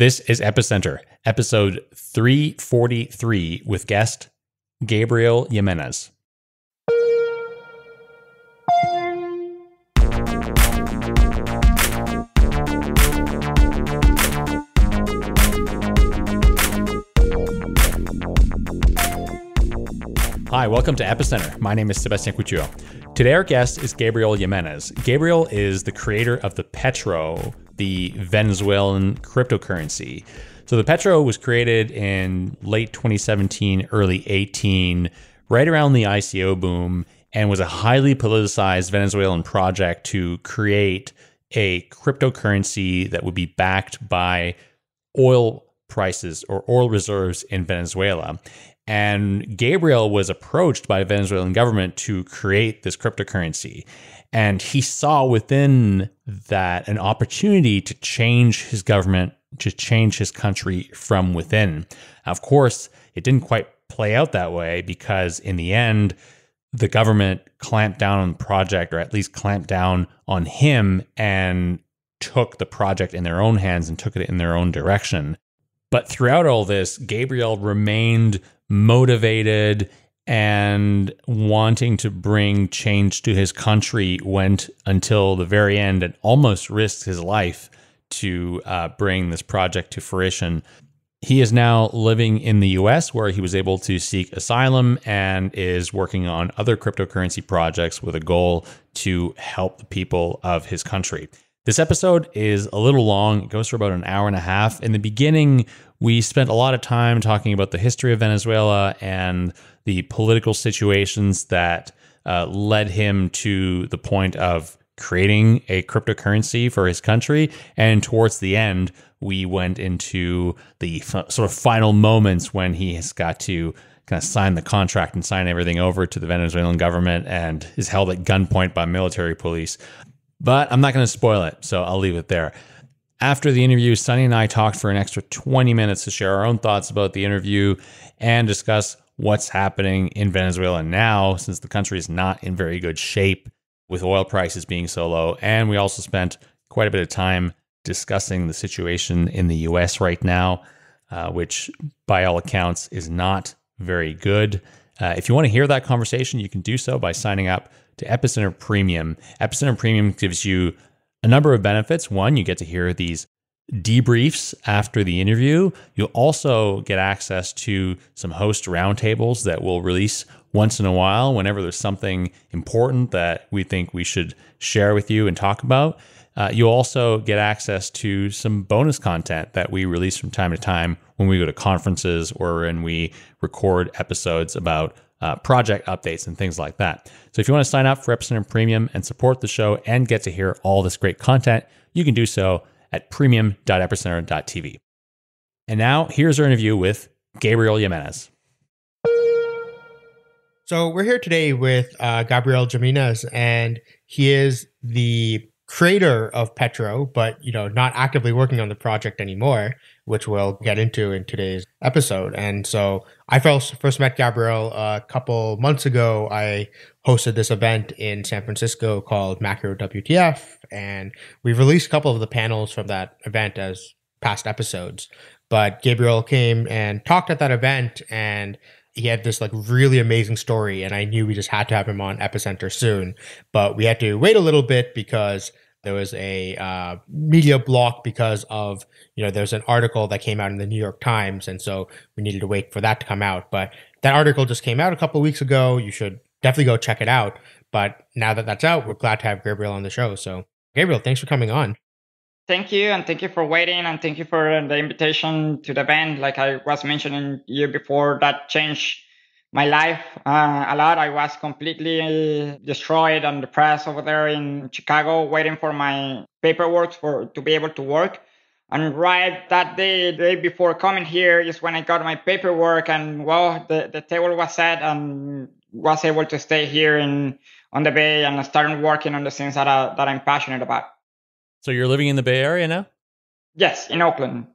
This is Epicenter, episode 343, with guest Gabriel Jimenez. Hi, welcome to Epicenter. My name is Sebastian Couture. Today, our guest is Gabriel Jimenez. Gabriel is the creator of the Petro, the Venezuelan cryptocurrency. So, the Petro was created in late 2017, early 18, right around the ICO boom, and was a highly politicized Venezuelan project to create a cryptocurrency that would be backed by oil prices or oil reserves in Venezuela. And Gabriel was approached by the Venezuelan government to create this cryptocurrency. And he saw within that an opportunity to change his government, to change his country from within. Of course, it didn't quite play out that way because in the end, the government clamped down on the project, or at least clamped down on him and took the project in their own hands and took it in their own direction. But throughout all this, Gabriel remained motivated and wanting to bring change to his country went until the very end and almost risked his life to uh, bring this project to fruition. He is now living in the US where he was able to seek asylum and is working on other cryptocurrency projects with a goal to help the people of his country. This episode is a little long. It goes for about an hour and a half. In the beginning, we spent a lot of time talking about the history of Venezuela and the political situations that uh, led him to the point of creating a cryptocurrency for his country. And towards the end, we went into the f- sort of final moments when he has got to kind of sign the contract and sign everything over to the Venezuelan government and is held at gunpoint by military police. But I'm not going to spoil it, so I'll leave it there. After the interview, Sunny and I talked for an extra 20 minutes to share our own thoughts about the interview and discuss what's happening in Venezuela now, since the country is not in very good shape with oil prices being so low. And we also spent quite a bit of time discussing the situation in the US right now, uh, which by all accounts is not very good. Uh, if you want to hear that conversation, you can do so by signing up to Epicenter Premium. Epicenter Premium gives you a number of benefits. One, you get to hear these debriefs after the interview. You'll also get access to some host roundtables that we'll release once in a while whenever there's something important that we think we should share with you and talk about. Uh, you'll also get access to some bonus content that we release from time to time when we go to conferences or when we record episodes about uh, project updates and things like that. So if you want to sign up for Epicenter Premium and support the show and get to hear all this great content, you can do so at premium.epicenter.tv. And now here's our interview with Gabriel Jimenez. So we're here today with uh, Gabriel Jimenez, and he is the creator of Petro, but you know, not actively working on the project anymore, which we'll get into in today's episode. And so I first first met Gabriel a couple months ago. I hosted this event in San Francisco called Macro WTF, and we've released a couple of the panels from that event as past episodes. But Gabriel came and talked at that event and he had this like really amazing story and i knew we just had to have him on epicenter soon but we had to wait a little bit because there was a uh, media block because of you know there's an article that came out in the New York Times, and so we needed to wait for that to come out. But that article just came out a couple weeks ago. You should definitely go check it out. But now that that's out, we're glad to have Gabriel on the show. So Gabriel, thanks for coming on. Thank you, and thank you for waiting, and thank you for the invitation to the event. Like I was mentioning you before, that changed my life uh, a lot. I was completely destroyed and depressed over there in Chicago, waiting for my paperwork for to be able to work. And right that day, the day before coming here, is when I got my paperwork, and well, the, the table was set, and was able to stay here in on the Bay and started working on the things that I, that I'm passionate about. So you're living in the Bay Area now? Yes, in Oakland.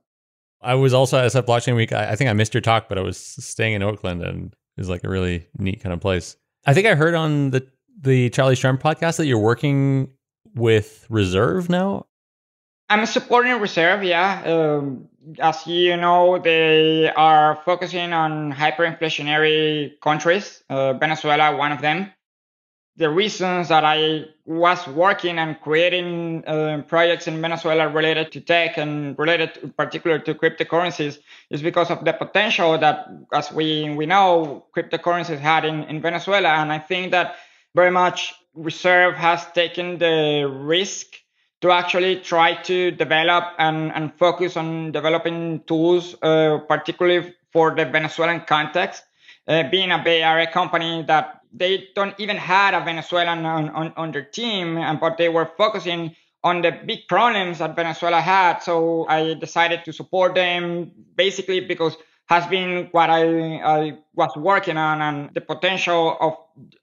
I was also at Blockchain Week. I, I think I missed your talk, but I was staying in Oakland, and is like a really neat kind of place. I think I heard on the the Charlie Shrem podcast that you're working with Reserve now. I'm supporting Reserve, yeah. Um, as you know, they are focusing on hyperinflationary countries, uh, Venezuela, one of them. The reasons that I was working and creating uh, projects in Venezuela related to tech and related to, particularly to cryptocurrencies is because of the potential that, as we, we know, cryptocurrencies had in, in Venezuela. And I think that very much Reserve has taken the risk to actually try to develop and, and focus on developing tools, uh, particularly for the Venezuelan context. Uh, being a Bay Area company that they don't even had a Venezuelan on, on, on their team, and, but they were focusing on the big problems that Venezuela had. So I decided to support them basically because has been what I, I was working on and the potential of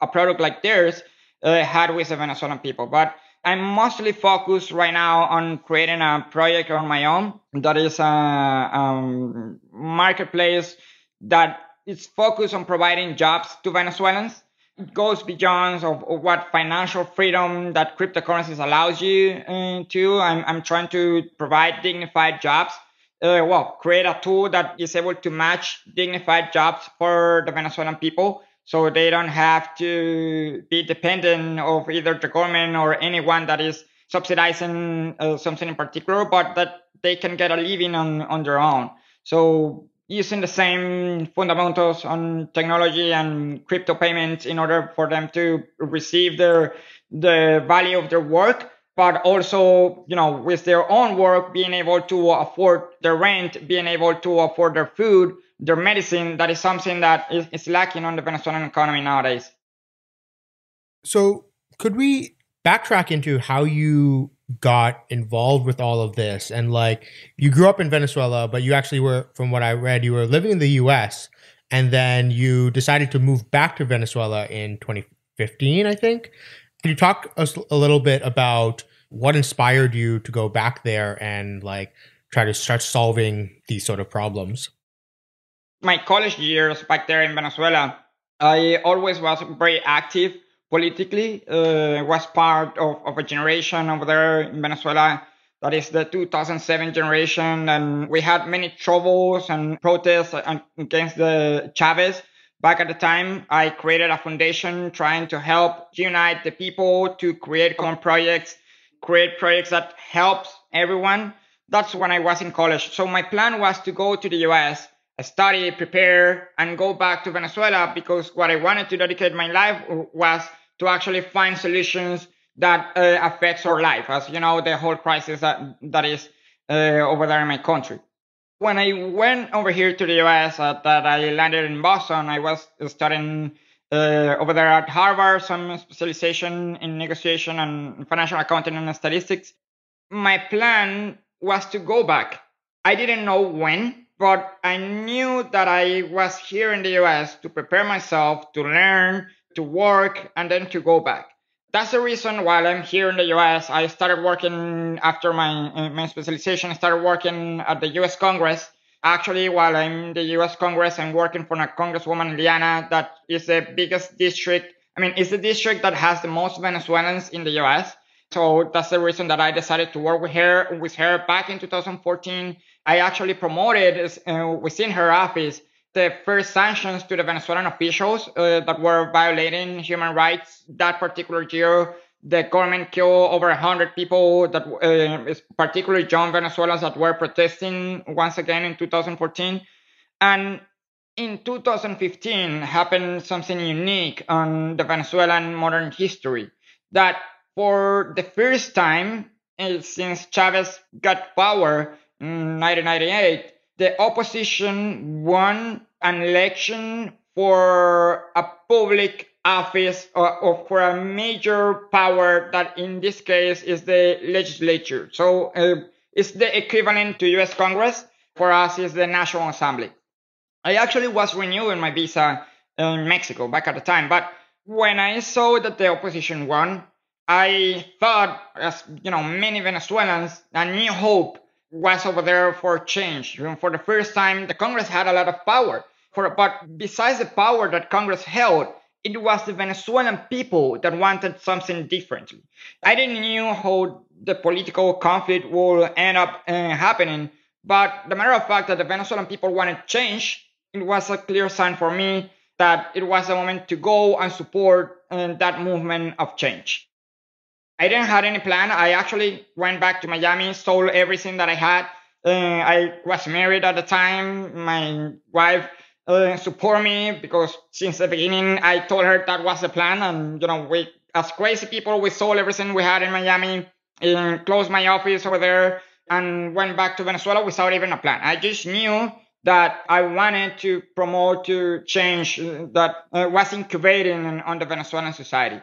a product like theirs uh, had with the Venezuelan people. But I'm mostly focused right now on creating a project on my own that is a, um, marketplace that is focused on providing jobs to Venezuelans. It goes beyond of, of what financial freedom that cryptocurrencies allows you uh, to. I'm, I'm trying to provide dignified jobs. Uh, well, create a tool that is able to match dignified jobs for the Venezuelan people so they don't have to be dependent of either the government or anyone that is subsidizing uh, something in particular, but that they can get a living on, on their own. So using the same fundamentals on technology and crypto payments in order for them to receive their the value of their work, but also, you know, with their own work, being able to afford their rent, being able to afford their food, their medicine, that is something that is, is lacking on the Venezuelan economy nowadays. So, could we backtrack into how you got involved with all of this? And like, you grew up in Venezuela, but you actually were, from what I read, you were living in the US, and then you decided to move back to Venezuela in 2015, I think. Can you talk us a little bit about what inspired you to go back there and like try to start solving these sort of problems? My college years back there in Venezuela, I always was very active politically. Uh, was part of, of a generation over there in Venezuela that is the 2007 generation, and we had many troubles and protests against the Chavez. Back at the time, I created a foundation trying to help unite the people to create common projects, create projects that helps everyone. That's when I was in college. So my plan was to go to the US study, prepare, and go back to Venezuela because what I wanted to dedicate my life was to actually find solutions that uh, affects our life, as you know, the whole crisis that that is uh, over there in my country. When I went over here to the US, uh, that I landed in Boston, I was studying uh, over there at Harvard, some specialization in negotiation and financial accounting and statistics. My plan was to go back. I didn't know when, but I knew that I was here in the US to prepare myself, to learn, to work, and then to go back. That's the reason why I'm here in the US, I started working after my, uh, my specialization, I started working at the US Congress. Actually, while I'm in the US Congress, I'm working for a Congresswoman Ileana that is the biggest district. I mean, it's the district that has the most Venezuelans in the US. So that's the reason that I decided to work with her, with her back in 2014 I actually promoted uh, within her office the first sanctions to the Venezuelan officials uh, that were violating human rights that particular year. The government killed over 100 people that, uh, particularly young Venezuelans that were protesting once again in 2014. And in 2015 happened something unique on the Venezuelan modern history that for the first time uh, since Chavez got power, 1998, the opposition won an election for a public office or, or, for a major power that in this case is the legislature. So uh, it's the equivalent to US Congress. For us is the National Assembly. I actually was renewing my visa in Mexico back at the time, but when I saw that the opposition won, I thought, as you know, many Venezuelans, a new hope was over there for change. For the first time, the Congress had a lot of power. For, but besides the power that Congress held, it was the Venezuelan people that wanted something differently. I didn't know how the political conflict will end up uh, happening, But the matter of fact that the Venezuelan people wanted change, it was a clear sign for me that it was a moment to go and support uh, that movement of change. I didn't have any plan. I actually went back to Miami, sold everything that I had. Uh, I was married at the time. My wife uh, support me because since the beginning I told her that was the plan, and you know we as crazy people we sold everything we had in Miami, and closed my office over there, and went back to Venezuela without even a plan. I just knew that I wanted to promote to change that uh, was incubating on the Venezuelan society.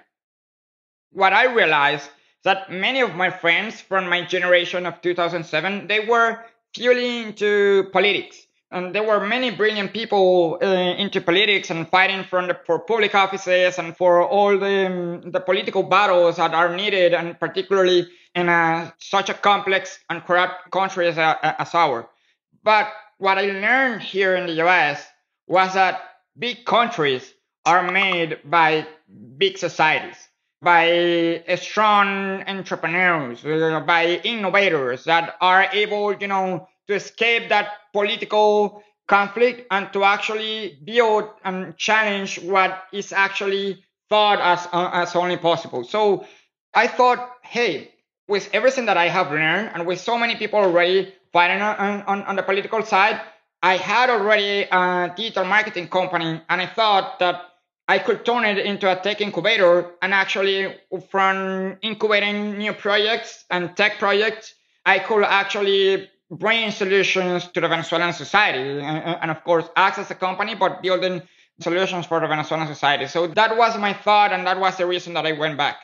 What I realized that many of my friends from my generation of 2007 they were purely into politics and there were many brilliant people uh, into politics and fighting for, the, for public offices and for all the, um, the political battles that are needed, and particularly in a, such a complex and corrupt country as, a, as ours. But what I learned here in the US was that big countries are made by big societies, by strong entrepreneurs, by innovators that are able, you know, to escape that political conflict and to actually build and challenge what is actually thought as uh, as only possible. So I thought, hey, with everything that I have learned and with so many people already fighting on, on, on the political side, I had already a digital marketing company and I thought that I could turn it into a tech incubator and actually from incubating new projects and tech projects, I could actually bring solutions to the Venezuelan society, and, of course, us as a company, but building solutions for the Venezuelan society. So that was my thought, and that was the reason that I went back.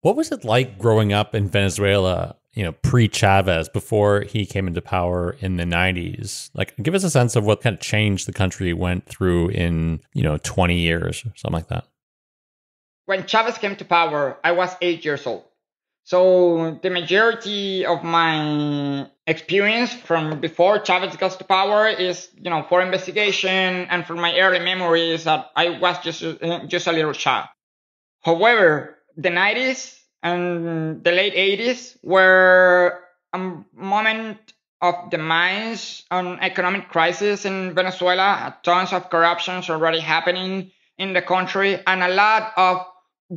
What was it like growing up in Venezuela, you know, pre Chavez, before he came into power in the 90s? Like, give us a sense of what kind of change the country went through in, you know, 20 years or something like that. When Chavez came to power, I was eight years old. So the majority of my experience from before Chavez got to power is, you know, for investigation and from my early memories that I was just uh, just a little child. However, the 90s and the late 80s were a moment of demise and economic crisis in Venezuela. Tons of corruptions already happening in the country and a lot of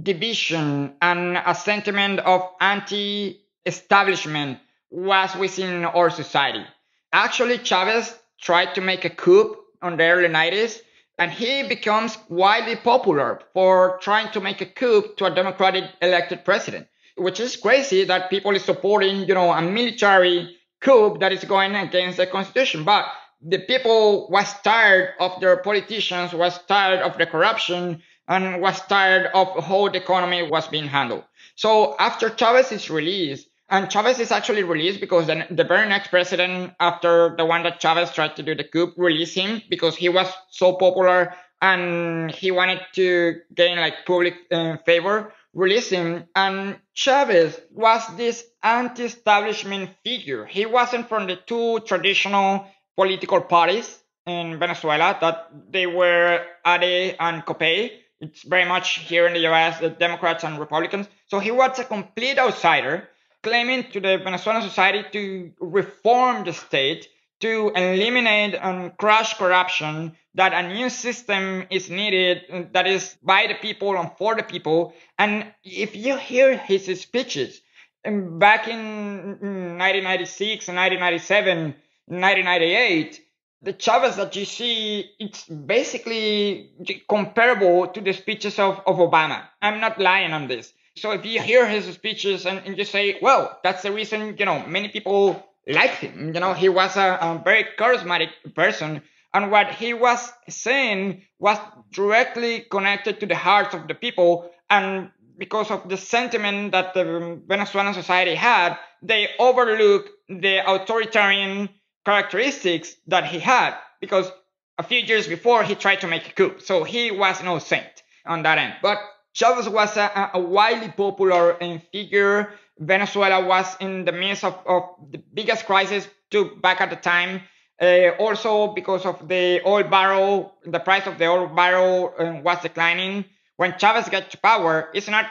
division and a sentiment of anti-establishment was within our society. Actually, Chavez tried to make a coup on the early 90s and he becomes widely popular for trying to make a coup to a democratic elected president, which is crazy that people is supporting, you know, a military coup that is going against the constitution. But the people was tired of their politicians, was tired of the corruption, and was tired of how the economy was being handled. So after Chavez is released, and Chavez is actually released because the, the very next president after the one that Chavez tried to do the coup released him because he was so popular and he wanted to gain like public uh, favor, release him. And Chavez was this anti-establishment figure. He wasn't from the two traditional political parties in Venezuela that they were ADE and COPEI it's very much here in the US, the Democrats and Republicans. So he was a complete outsider, claiming to the Venezuelan society to reform the state, to eliminate and crush corruption, that a new system is needed uh, that is by the people and for the people. And if you hear his speeches um, back in mm, mm, 1996 and 1997, 1998, the Chavez that you see, it's basically comparable to the speeches of, of Obama. I'm not lying on this. So if you hear his speeches and, and you say, well, that's the reason, you know, many people liked him. You know, he was a, a very charismatic person. And what he was saying was directly connected to the hearts of the people. And because of the sentiment that the Venezuelan society had, they overlooked the authoritarian characteristics that he had because a few years before he tried to make a coup. So he was no saint on that end. But Chavez was a, a widely popular figure. Venezuela was in the midst of, of the biggest crisis to back at the time. Uh, also because of the oil barrel, the price of the oil barrel uh, was declining. When Chavez got to power, it's not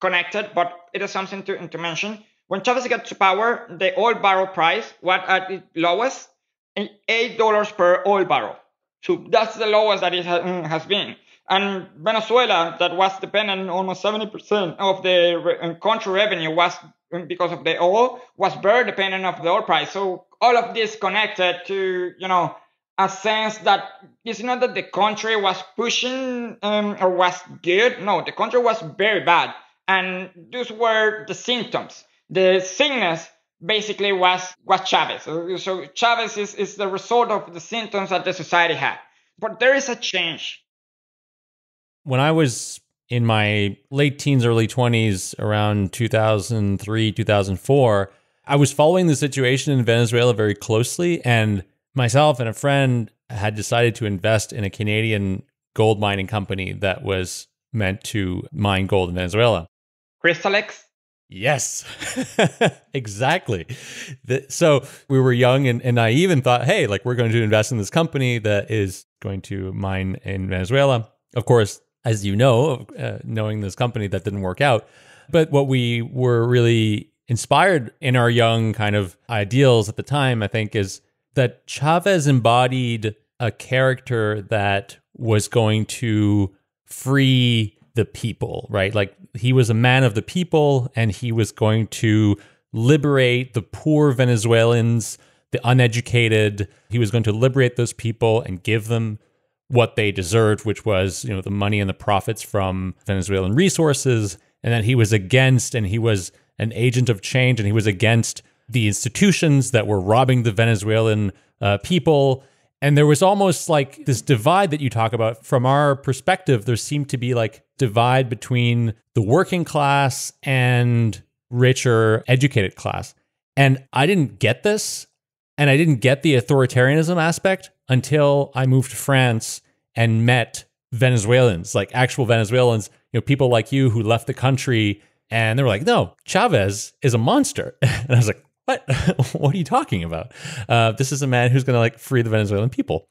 connected, but it is something to, to mention When Chavez got to power, the oil barrel price was at its lowest, $8 per oil barrel. So that's the lowest that it mm, has been. And Venezuela, that was dependent almost 70% of the uh, country revenue was mm, because of the oil, was very dependent of the oil price. So all of this connected to, you know, a sense that it's not that the country was pushing um, or was good. No, the country was very bad. And those were the symptoms. The sickness basically was, was Chavez. So, so Chavez is, is the result of the symptoms that the society had. But there is a change. When I was in my late teens, early 20s, around 2003, 2004, I was following the situation in Venezuela very closely. And myself and a friend had decided to invest in a Canadian gold mining company that was meant to mine gold in Venezuela. Crystallex? Yes, exactly. The, so we were young and, and naive and thought, hey, like we're going to invest in this company that is going to mine in Venezuela. Of course, as you know, uh, knowing this company, that didn't work out. But what we were really inspired in our young kind of ideals at the time, I think, is that Chavez embodied a character that was going to free the people, right? Like he was a man of the people and he was going to liberate the poor Venezuelans, the uneducated. He was going to liberate those people and give them what they deserved, which was, you know, the money and the profits from Venezuelan resources. And that he was against and he was an agent of change and he was against the institutions that were robbing the Venezuelan uh, people. And there was almost like this divide that you talk about. From our perspective, there seemed to be like divide between the working class and richer, educated class. And I didn't get this. And I didn't get the authoritarianism aspect until I moved to France and met Venezuelans, like actual Venezuelans, you know, people like you who left the country and they were like, no, Chavez is a monster. And I was like, what? what are you talking about? Uh, this is a man who's going to like free the Venezuelan people.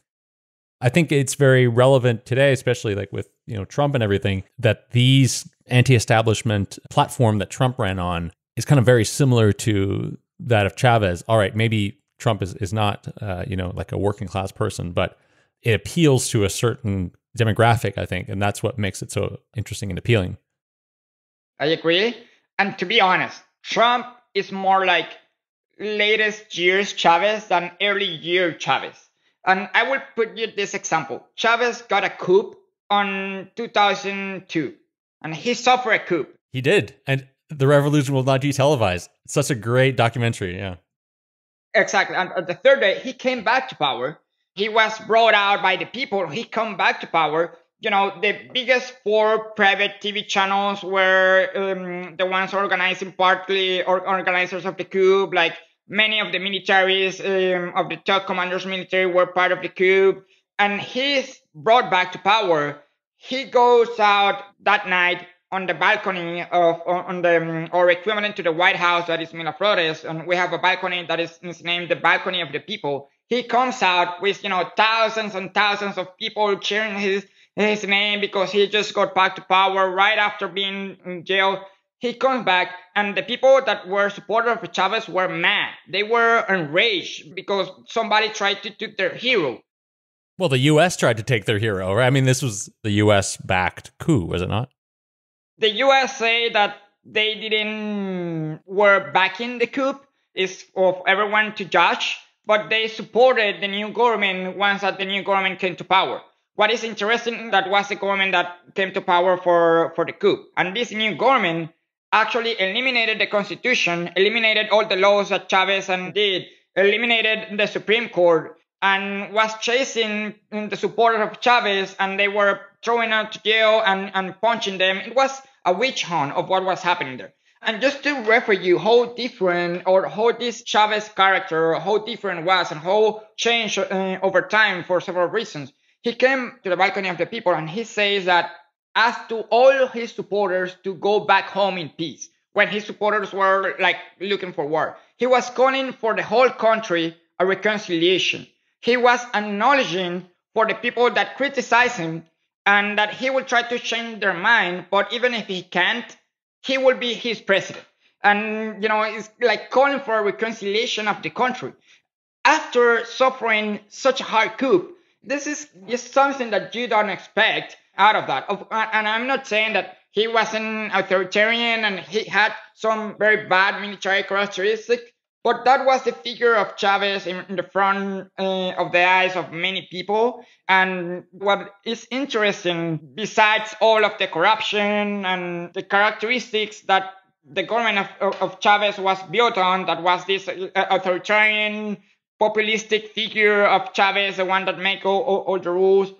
I think it's very relevant today, especially like with you know Trump and everything, that these anti-establishment platform that Trump ran on is kind of very similar to that of Chavez. All right, maybe Trump is is not uh, you know like a working class person, but it appeals to a certain demographic, I think, and that's what makes it so interesting and appealing. I agree. And to be honest, Trump is more like latest year's Chavez than early year Chavez. And I will put you this example. Chavez got a coup on 2002 and he suffered a coup. He did. And the revolution will not be televised. It's such a great documentary. Yeah. Exactly. And the third day, he came back to power. He was brought out by the people. He come back to power. You know, the biggest four private TV channels were um, the ones organizing partly or organizers of the coup, like many of the militaries um, of the top commanders military were part of the coup and he's brought back to power he goes out that night on the balcony of on the um, or equivalent to the white house that is miraflores and we have a balcony that is, is named the balcony of the people he comes out with you know thousands and thousands of people cheering his his name because he just got back to power right after being in jail he comes back and the people that were supporters of Chavez were mad. They were enraged because somebody tried to take their hero. Well, the U.S. tried to take their hero, right? I mean, this was the U.S. backed coup, was it not? The U.S. say that they didn't were backing the coup. Is of everyone to judge, but they supported the new government once that the new government came to power. What is interesting that was the government that came to power for for the coup, and this new government actually eliminated the constitution, eliminated all the laws that Chavez and did, eliminated the Supreme Court, and was chasing the supporters of Chavez, and they were throwing out to jail and, and punching them. It was a witch hunt of what was happening there. And just to refer you how different or how this Chavez character, how different was and how changed uh, over time for several reasons. He came to the balcony of the people and he says that asked to all his supporters to go back home in peace when his supporters were like looking for war. He was calling for the whole country a reconciliation. He was acknowledging for the people that criticize him and that he will try to change their mind, but even if he can't, he will be his president. and you know it's like calling for a reconciliation of the country after suffering such a hard coup. This is just something that you don't expect out of that. And I'm not saying that he wasn't authoritarian and he had some very bad military characteristics. But that was the figure of Chavez in, in the front uh, of the eyes of many people. And what is interesting, besides all of the corruption and the characteristics that the government of, of Chavez was built on, that was this uh, authoritarian, populistic figure of Chavez, the one that make all, all, all the rules.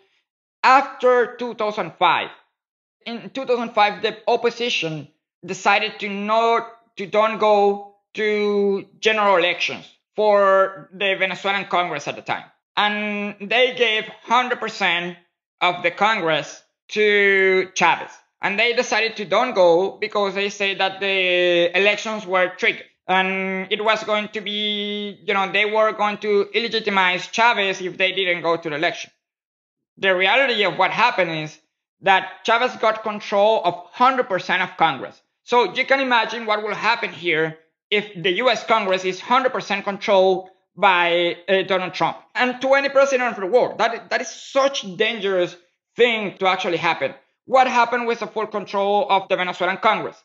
After 2005, in 2005, the opposition decided to not to don't go to general elections for the Venezuelan Congress at the time. And they gave 100% of the Congress to Chavez. And they decided to don't go because they say that the elections were tricked. And it was going to be, you know, they were going to illegitimize Chavez if they didn't go to the election. The reality of what happened is that Chavez got control of 100% of Congress. So you can imagine what will happen here if the US Congress is 100% controlled by uh, Donald Trump and to any president of the world. That, that is such a dangerous thing to actually happen. What happened with the full control of the Venezuelan Congress?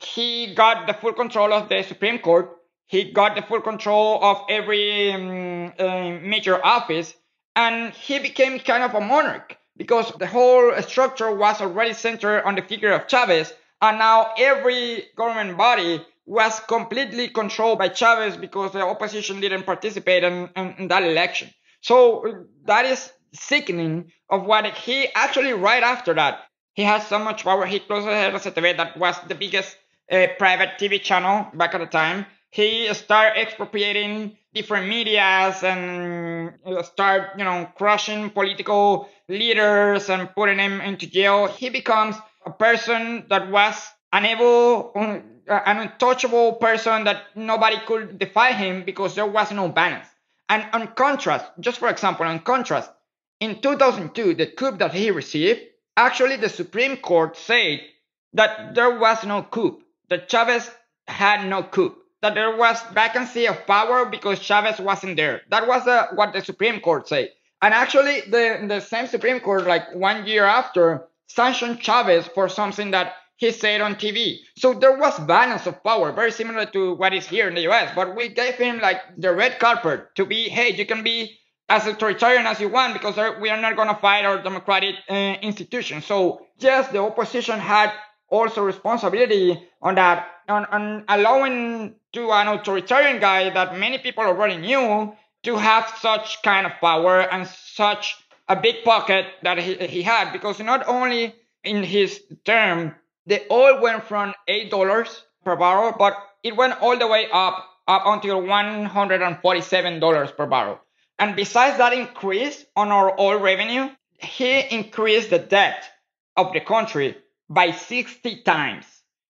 He got the full control of the Supreme Court. He got the full control of every um, uh, major office and he became kind of a monarch because the whole structure was already centered on the figure of Chavez and now every government body was completely controlled by Chavez because the opposition didn't participate in, in, in that election. So that is sickening of what he actually right after that he has so much power. He closed RCTV that was the biggest uh, private TV channel back at the time. He started expropriating different medias and start you know crushing political leaders and putting them into jail. He becomes a person that was unable an untouchable person that nobody could defy him because there was no balance. And on contrast, just for example, on contrast, in 2002, the coup that he received, actually the Supreme Court said that there was no coup, that Chavez had no coup, that there was vacancy of power because Chavez wasn't there. That was uh, what the Supreme Court said. And actually, the, the same Supreme Court, like one year after, sanctioned Chavez for something that he said on TV. So there was balance of power, very similar to what is here in the US. But we gave him like the red carpet to be, hey, you can be as authoritarian as you want because we are not going to fight our democratic uh, institutions. So yes, the opposition had also responsibility on that, on, on allowing to an authoritarian guy that many people already knew to have such kind of power and such a big pocket that he, he had because not only in his term the oil went from eight dollars per barrel, but it went all the way up up until one hundred and forty-seven dollars per barrel. And besides that increase on our oil revenue, he increased the debt of the country by 60 times.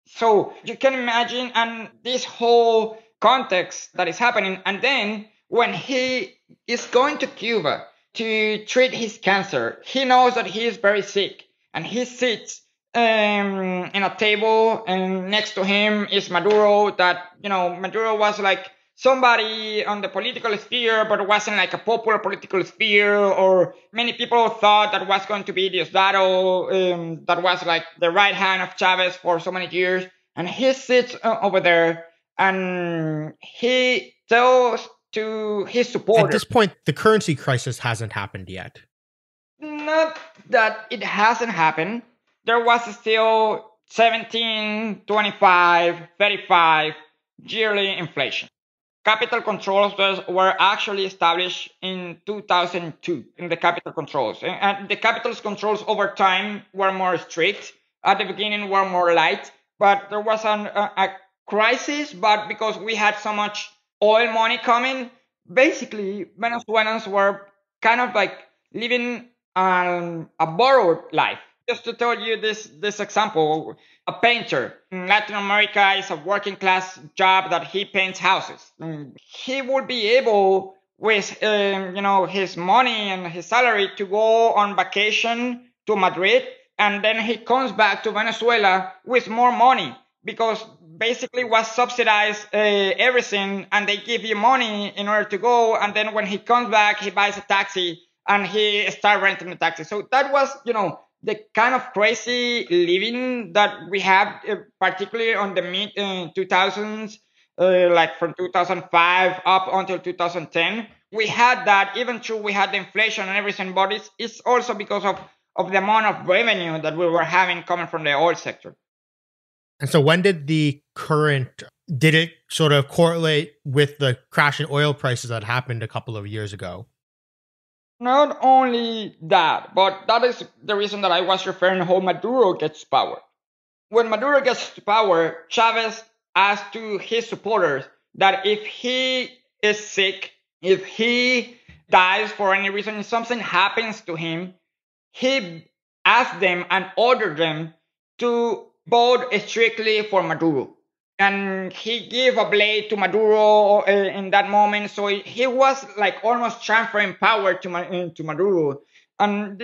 So you can imagine and this whole context that is happening. And then when he is going to Cuba to treat his cancer, he knows that he is very sick and he sits um, in a table, and next to him is Maduro. That you know, Maduro was like somebody on the political sphere, but it wasn't like a popular political sphere. Or many people thought that was going to be Diosdado, um, that was like the right hand of Chavez for so many years, and he sits uh, over there and he tells to his supporters. At this point, the currency crisis hasn't happened yet. Not that it hasn't happened there was still 17, 25, 35 yearly inflation. Capital controls were actually established in 2002 in the capital controls. And the capital controls over time were more strict. At the beginning were more light, but there was an, a, a crisis, but because we had so much oil money coming, basically Venezuelans were kind of like living um, a borrowed life just to tell you this this example, a painter in Latin America is a working class job that he paints houses. He would be able with um, you know his money and his salary to go on vacation to Madrid and then he comes back to Venezuela with more money because basically was subsidized uh, everything and they give you money in order to go and then when he comes back he buys a taxi and he start renting the taxi so that was you know the kind of crazy living that we have uh, particularly on the mid uh, 2000s uh, like from 2005 up until 2010 we had that even though we had the inflation and everything but it's, it's also because of of the amount of revenue that we were having coming from the oil sector and so when did the current did it sort of correlate with the crash in oil prices that happened a couple of years ago? Not only that, but that is the reason that I was referring how Maduro gets power. When Maduro gets power, Chavez asked to his supporters that if he is sick, if he dies for any reason, if something happens to him, he asked them and ordered them to vote strictly for Maduro. And he gave a blade to Maduro uh, in that moment. So he was like almost transferring power to, uh, to Maduro. And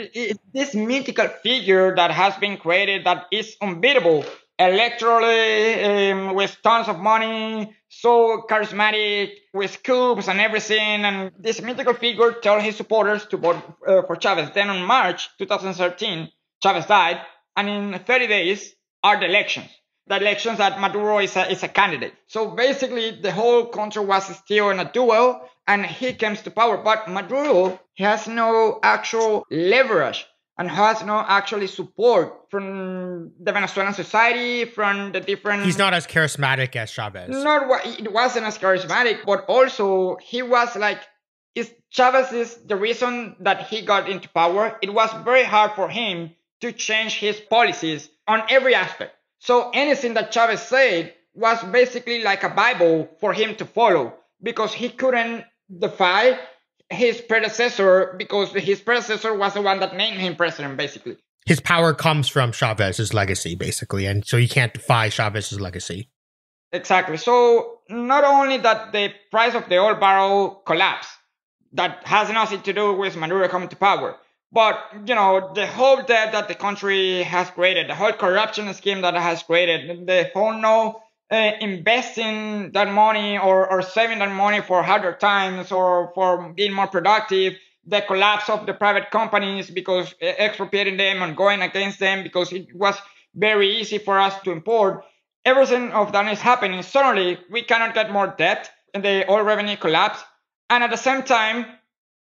this mythical figure that has been created that is unbeatable electorally um, with tons of money, so charismatic with coups and everything. And this mythical figure told his supporters to vote uh, for Chavez. Then on March 2013, Chavez died. And in 30 days, are the elections. The elections that Maduro is a, is a candidate. So basically, the whole country was still in a duel, and he comes to power. But Maduro has no actual leverage and has no actually support from the Venezuelan society, from the different. He's not as charismatic as Chavez. Not it wasn't as charismatic, but also he was like. Is Chavez is the reason that he got into power. It was very hard for him to change his policies on every aspect. So anything that Chavez said was basically like a Bible for him to follow because he couldn't defy his predecessor because his predecessor was the one that named him president, basically. His power comes from Chavez's legacy, basically, and so he can't defy Chavez's legacy. Exactly. So not only that the price of the oil barrel collapsed, that has nothing to do with Maduro coming to power. But, you know, the whole debt that the country has created, the whole corruption scheme that it has created, the whole no uh, investing that money or, or saving that money for harder times or for being more productive, the collapse of the private companies because uh, expropriating them and going against them because it was very easy for us to import. Everything of that is happening. Suddenly, we cannot get more debt and the oil revenue collapse. And at the same time,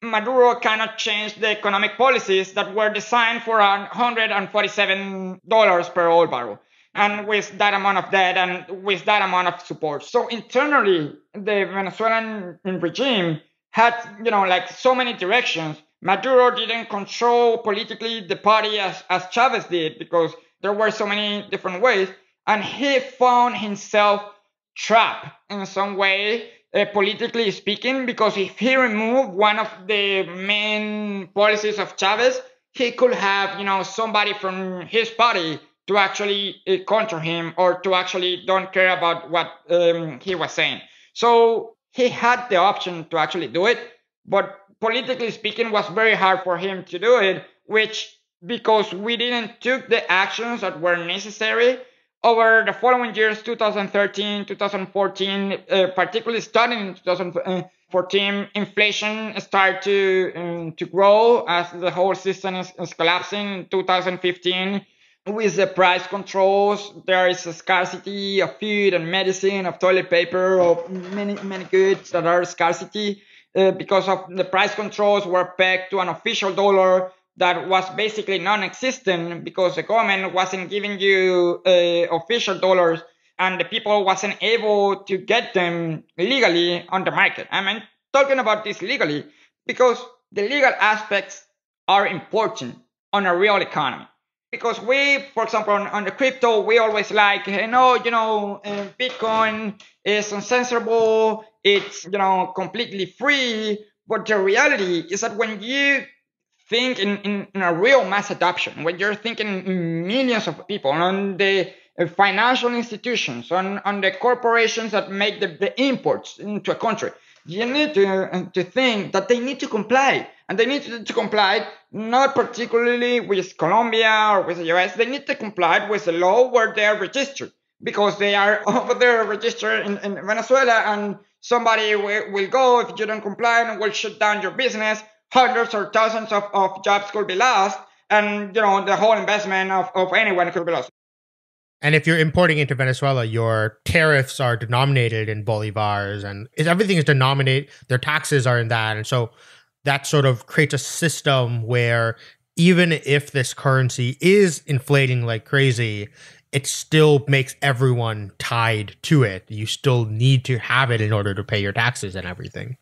Maduro cannot change the economic policies that were designed for $147 per oil barrel. And with that amount of debt and with that amount of support. So internally, the Venezuelan regime had, you know, like so many directions. Maduro didn't control politically the party as, as Chavez did because there were so many different ways. And he found himself trapped in some way uh, politically speaking, because if he removed one of the main policies of Chavez, he could have, you know, somebody from his party to actually uh, counter him or to actually don't care about what um, he was saying. So he had the option to actually do it, but politically speaking, was very hard for him to do it, which because we didn't took the actions that were necessary over the following years, 2013, 2014, uh, particularly starting in 2014, inflation started to um, to grow as the whole system is, is, collapsing. In 2015, with the price controls, there is a scarcity of food and medicine, of toilet paper, of many many goods that are scarcity uh, because of the price controls were pegged to an official dollar that was basically non-existent because the government wasn't giving you uh, official dollars and the people wasn't able to get them legally on the market. I mean, talking about this legally because the legal aspects are important on a real economy. Because we, for example, on, on the crypto, we always like, you know, you know, uh, Bitcoin is uncensorable, it's, you know, completely free. But the reality is that when you think in, in, in, a real mass adoption, when you're thinking millions of people, on the uh, financial institutions, on, on the corporations that make the, the imports into a country, you need to, uh, to think that they need to comply. And they need to, to comply not particularly with Colombia or with the US, they need to comply with the law where they are registered. because they are over there registered in, in Venezuela and somebody will, will, go if you don't comply and will shut down your business. Hundreds or thousands of, of jobs could be lost. And, you know, the whole investment of, of anyone could be lost. And if you're importing into Venezuela, your tariffs are denominated in bolivars and everything is denominated, their taxes are in that. And so that sort of creates a system where even if this currency is inflating like crazy, it still makes everyone tied to it. You still need to have it in order to pay your taxes and everything.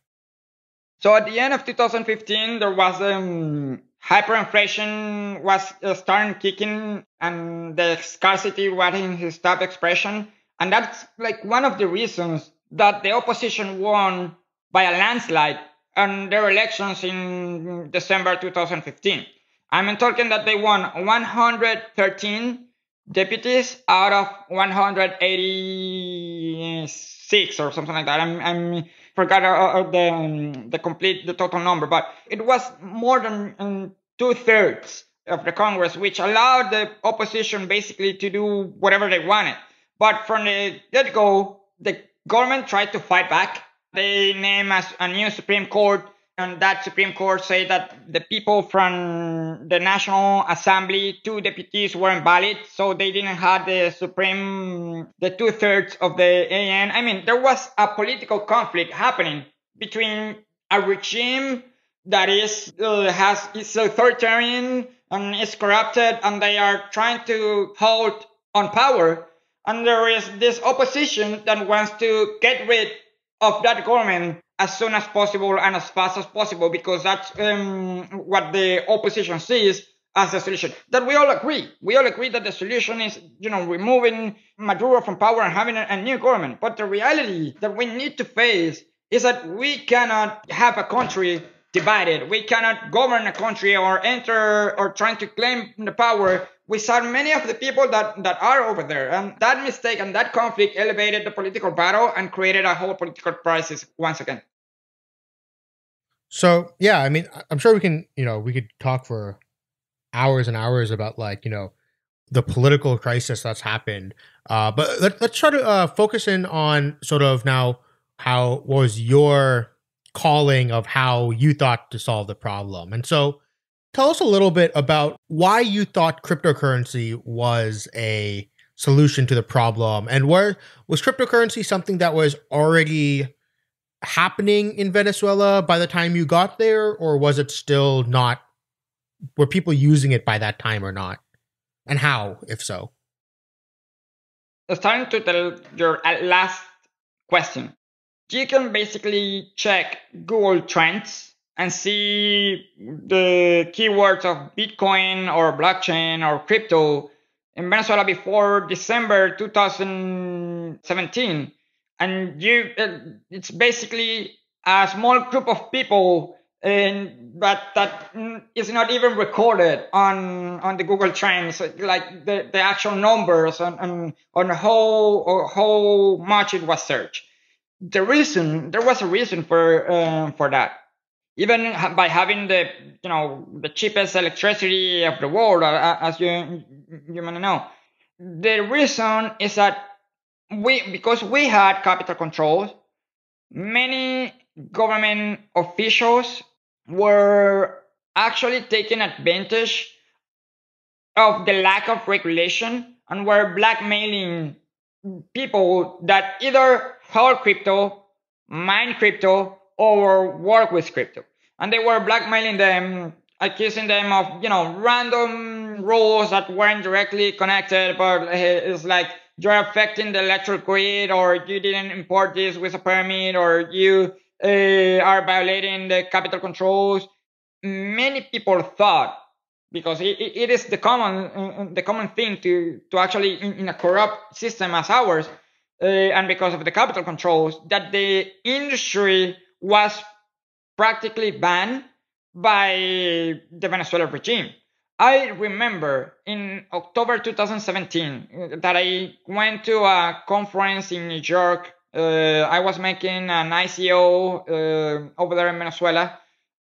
So at the end of 2015, there was um, hyperinflation was uh, starting kicking, and the scarcity was in his top expression, and that's like one of the reasons that the opposition won by a landslide on their elections in December 2015. I'm talking that they won 113 deputies out of 186 or something like that. I'm, I'm forgot uh, the um, the complete the total number, but it was more than um, two thirds of the Congress, which allowed the opposition basically to do whatever they wanted. But from the get go, the government tried to fight back. They named as a new Supreme Court and that Supreme Court said that the people from the National Assembly, two deputies were invalid, so they didn't have the Supreme, the two thirds of the AN. I mean, there was a political conflict happening between a regime that is uh, has is authoritarian and is corrupted, and they are trying to hold on power, and there is this opposition that wants to get rid of that government as soon as possible and as fast as possible because that's um, what the opposition sees as a solution. That we all agree. We all agree that the solution is, you know, removing Maduro from power and having a, a new government. But the reality that we need to face is that we cannot have a country divided. We cannot govern a country or enter or trying to claim the power without many of the people that, that are over there. And that mistake and that conflict elevated the political battle and created a whole political crisis once again. So yeah, I mean, I'm sure we can, you know, we could talk for hours and hours about like, you know, the political crisis that's happened. Uh, but let, us try to uh, focus in on sort of now how was your calling of how you thought to solve the problem. And so tell us a little bit about why you thought cryptocurrency was a solution to the problem and where was cryptocurrency something that was already happening in Venezuela by the time you got there, or was it still not? Were people using it by that time or not? And how, if so? Starting to tell your last question, you can basically check Google Trends and see the keywords of Bitcoin or blockchain or crypto in Venezuela before December 2017 and you uh, it's basically a small group of people and but that is not even recorded on on the Google Trends, like the, the actual numbers on on, on how or how much it was searched. The reason there was a reason for uh, for that. Even by having the you know the cheapest electricity of the world, uh, as you you may know, the reason is that we because we had capital controls, many government officials were actually taking advantage of the lack of regulation and were blackmailing people that either hold crypto, mine crypto, or work with crypto. And they were blackmailing them, accusing them of, you know, random rules that weren't directly connected, but it's like you're affecting the electrical grid or you didn't import this with a permit or you uh, are violating the capital controls. Many people thought because it, it is the common uh, the common thing to to actually in, in a corrupt system as ours uh, and because of the capital controls that the industry was practically banned by the Venezuelan regime. I remember in October 2017 that I went to a conference in New York. Uh, I was making an ICO uh, over there in Venezuela.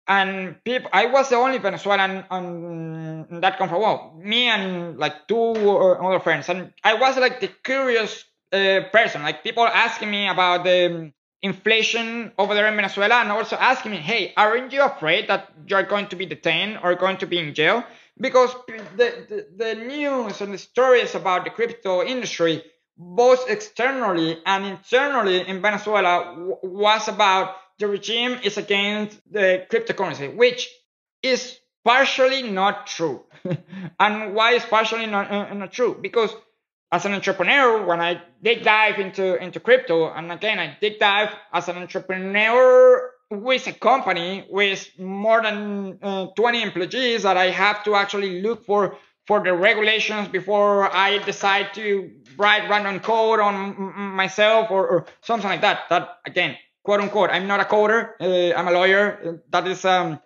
and people, I was the only Venezuelan on that conference. Well, me and like two other friends, and I was like the curious uh, person. Like people asking me about the inflation over there in Venezuela, and also asking me, "Hey, aren't you afraid that you're going to be detained or going to be in jail?" Because the, the, the news and the stories about the crypto industry, both externally and internally in Venezuela, was about the regime is against the cryptocurrency, which is partially not true. and why is partially not, uh, not true? Because as an entrepreneur, when I dig dive into, into crypto, and again, I dig dive as an entrepreneur with a company with more than uh, 20 employees that I have to actually look for for the regulations before I decide to write random code on myself or, or something like that. That again, quote unquote. I'm not a coder. Uh, I'm a lawyer. That is um,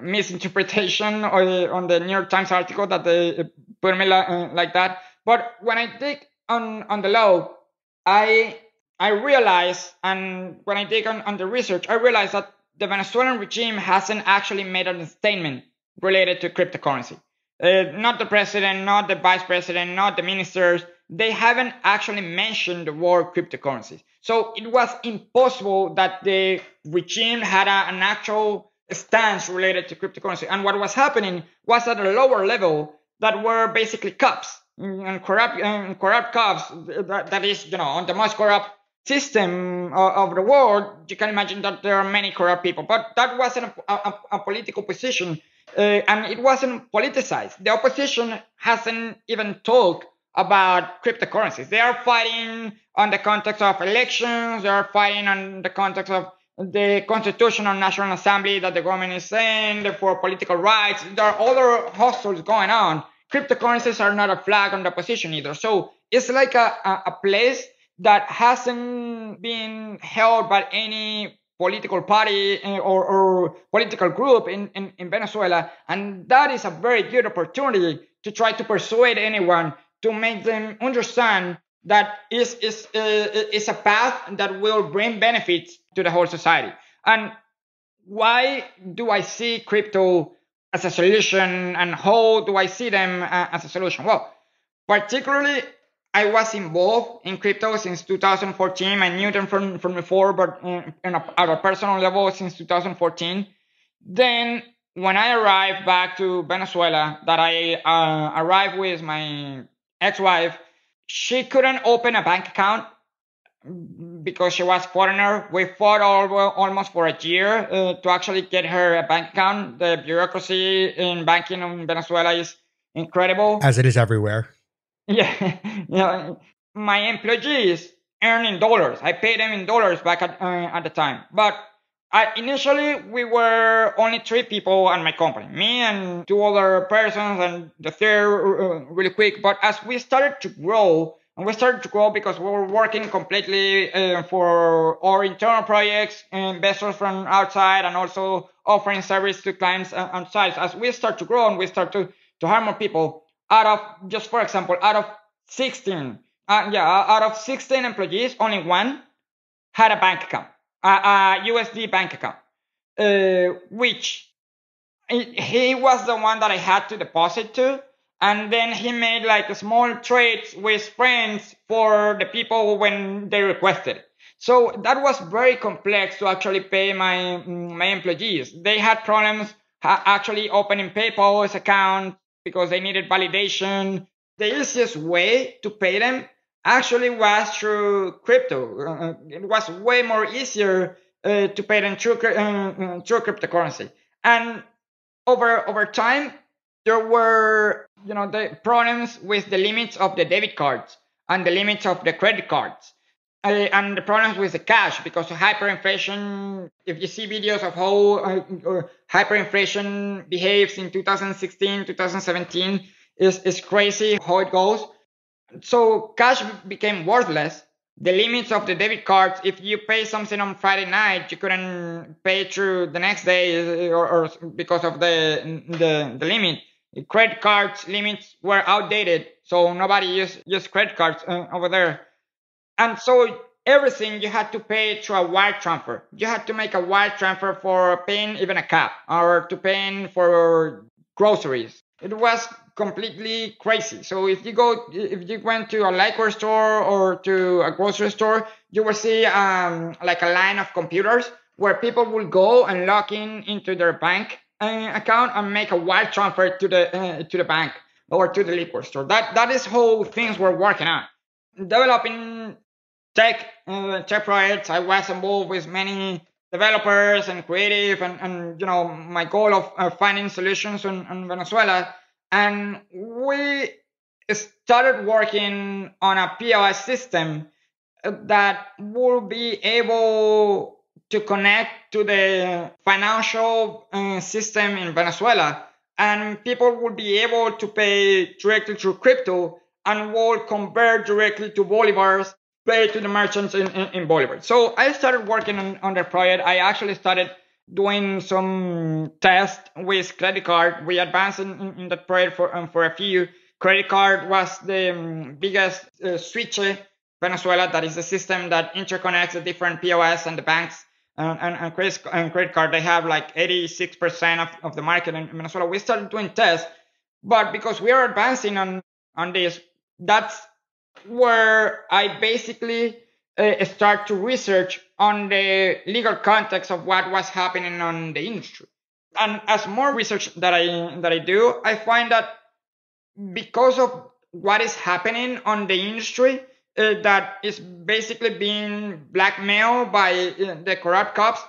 misinterpretation on the New York Times article that they put me uh, like that. But when I dig on on the law, I I realize, and when I dig on, on the research, I realize that the Venezuelan regime hasn't actually made a statement related to cryptocurrency. Uh, not the president, not the vice president, not the ministers. They haven't actually mentioned the word cryptocurrencies. So it was impossible that the regime had a, an actual stance related to cryptocurrency. And what was happening was at a lower level that were basically cops and corrupt, corrupt cops. That, that is, you know, on the most corrupt system of, the world, you can imagine that there are many corrupt people. But that wasn't a, a, a political position. Uh, and it wasn't politicized. The opposition hasn't even talked about cryptocurrencies. They are fighting on the context of elections. They are fighting on the context of the Constitutional National Assembly that the government is saying for political rights. There are other hustles going on. Cryptocurrencies are not a flag on the position either. So it's like a, a, a place that hasn't been held by any political party eh, or, or political group in, in, in Venezuela. And that is a very good opportunity to try to persuade anyone to make them understand that is is uh, is a path that will bring benefits to the whole society. And why do I see crypto as a solution, and how do I see them uh, as a solution? Well, particularly, I was involved in crypto since 2014. I knew them from from before, but uh, a, at a personal level since 2014. Then when I arrived back to Venezuela, that I uh, arrived with my ex-wife, she couldn't open a bank account because she was foreigner. We fought all, almost for a year uh, to actually get her a bank account. The bureaucracy in banking in Venezuela is incredible, as it is everywhere. Yeah, you know, my employees earn in dollars. I pay them in dollars back at, uh, at the time, but I, initially, we were only three people in my company, me and two other persons, and the third uh, really quick. But as we started to grow, and we started to grow because we were working completely uh, for our internal projects, investors from outside, and also offering service to clients uh, outside. As we start to grow and we start to, to hire more people, out of, just for example, out of 16, uh, yeah, out of 16 employees, only one had a bank account a, a USD bank account, uh, which he was the one that I had to deposit to. And then he made like small trades with friends for the people when they requested. So that was very complex to actually pay my, my employees. They had problems actually opening PayPal's account because they needed validation. The easiest way to pay them actually was through crypto. Uh, it was way more easier uh, to pay than through, uh, through cryptocurrency. And over over time, there were you know the problems with the limits of the debit cards and the limits of the credit cards. Uh, and the problems with the cash because hyperinflation. If you see videos of how uh, hyperinflation behaves in 2016, 2017, is is crazy how it goes. So cash became worthless. The limits of the debit cards, if you pay something on Friday night, you couldn't pay through the next day or, or because of the, the, the limit. Credit cards limits were outdated, so nobody used, used credit cards uh, over there. And so everything you had to pay through a wire transfer. You had to make a wire transfer for paying even a cab or to paying for groceries. It was completely crazy. So if you go, if you went to a liquor store or to a grocery store, you will see um, like a line of computers where people will go and log in into their bank uh, account and make a wire transfer to the uh, to the bank or to the liquor store. That that is how things were working on. Developing tech uh, tech projects, I was involved with many developers and creative, and, and you know my goal of finding solutions in, in Venezuela. And we started working on a POS system that will be able to connect to the financial uh, system in Venezuela. And people will be able to pay directly through crypto and will convert directly to bolivars, pay to the merchants in, in, in bolivars. So I started working on, on the project. I actually started doing some tests with credit card. We advanced in, in, in that project for, um, for a few. Credit card was the um, biggest uh, switch Venezuela. That is the system that interconnects the different POS and the banks and, and, and, credit, and credit card. They have like 86% of, of the market in Venezuela. We started doing tests, but because we are advancing on, on this, that's where I basically uh, start to research on the legal context of what was happening on the industry. And as more research that I that I do, I find that because of what is happening on the industry, that is basically being blackmailed by uh, the corrupt cops,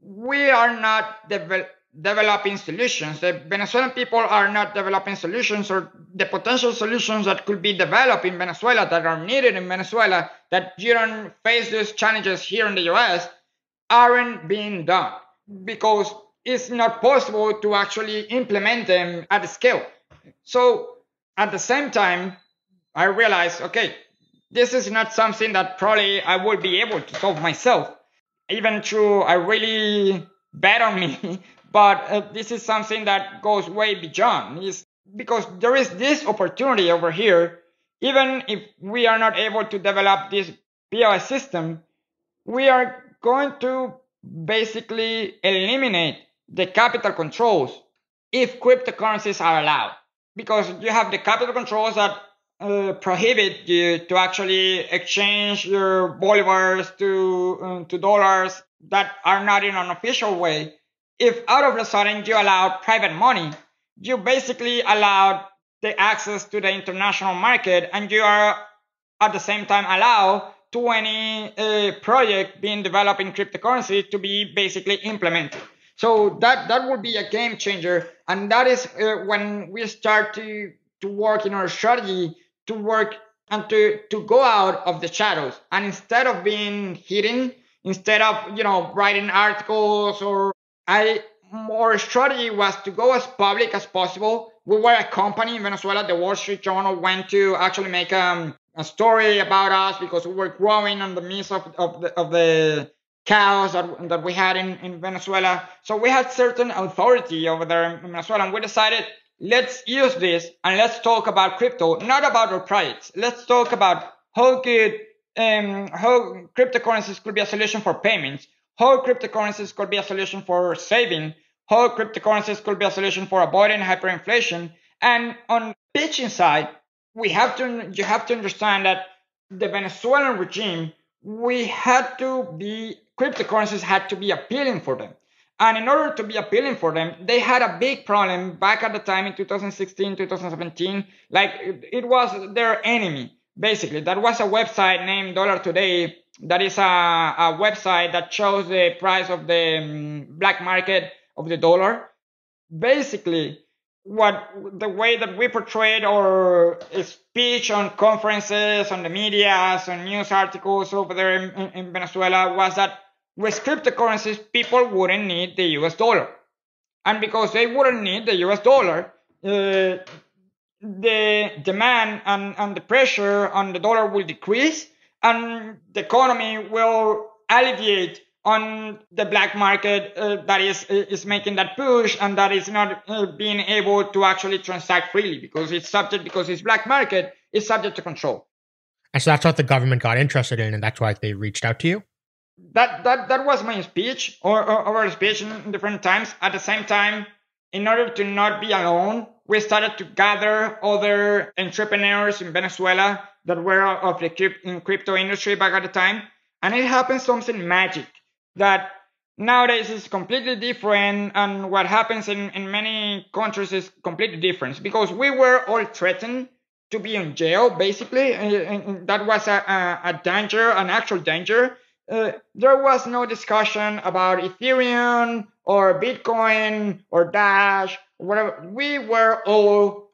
we are not developing developing solutions. The Venezuelan people are not developing solutions or the potential solutions that could be developed in Venezuela that are needed in Venezuela that you don't face those challenges here in the US aren't being done because it's not possible to actually implement them at scale. So at the same time, I realized, okay, this is not something that probably I will be able to solve myself. Even though I really bet on me but uh, this is something that goes way beyond. It's because there is this opportunity over here. Even if we are not able to develop this POS system, we are going to basically eliminate the capital controls if cryptocurrencies are allowed. Because you have the capital controls that uh, prohibit you to actually exchange your bolivars to uh, to dollars that are not in an official way if out of the sudden you allowed private money, you basically allowed the access to the international market and you are at the same time allow to any uh, project being developed in cryptocurrency to be basically implemented. So that, that would be a game changer. And that is uh, when we start to, to work in our strategy to work and to, to go out of the shadows. And instead of being hidden, instead of, you know, writing articles or I our strategy was to go as public as possible. We were a company in Venezuela. The Wall Street Journal went to actually make um, a story about us because we were growing in the midst of, of, the, of the chaos that, that we had in, in Venezuela. So we had certain authority over there in Venezuela, and we decided let's use this and let's talk about crypto, not about our projects. Let's talk about how could um, how cryptocurrencies could be a solution for payments how cryptocurrencies could be a solution for saving, how cryptocurrencies could be a solution for avoiding hyperinflation. And on pitching side, we have to you have to understand that the Venezuelan regime, we had to be cryptocurrencies had to be appealing for them. And in order to be appealing for them, they had a big problem back at the time in 2016, 2017. Like it was their enemy, basically. That was a website named DolarToday that is a, a website that shows the price of the um, black market of the dollar. Basically, what the way that we portrayed our speech on conferences, on the media, on news articles over there in, in Venezuela was that with cryptocurrencies, people wouldn't need the US dollar. And because they wouldn't need the US dollar, uh, the demand and, and the pressure on the dollar will decrease and the economy will alleviate on the black market uh, that is is making that push and that is not uh, being able to actually transact freely because it's subject because it's black market is subject to control And so that's what the government got interested in, and that's why they reached out to you. That that that was my speech, or, or our speech in different times. At the same time, in order to not be alone, we started to gather other entrepreneurs in Venezuela that were of the crypto industry back at the time, and it happened something magic that nowadays is completely different and what happens in, in many countries is completely different. Because we were all threatened to be in jail basically. And that was a, a, a danger an actual danger uh, there was no discussion about ethereum or bitcoin or dash whatever we were all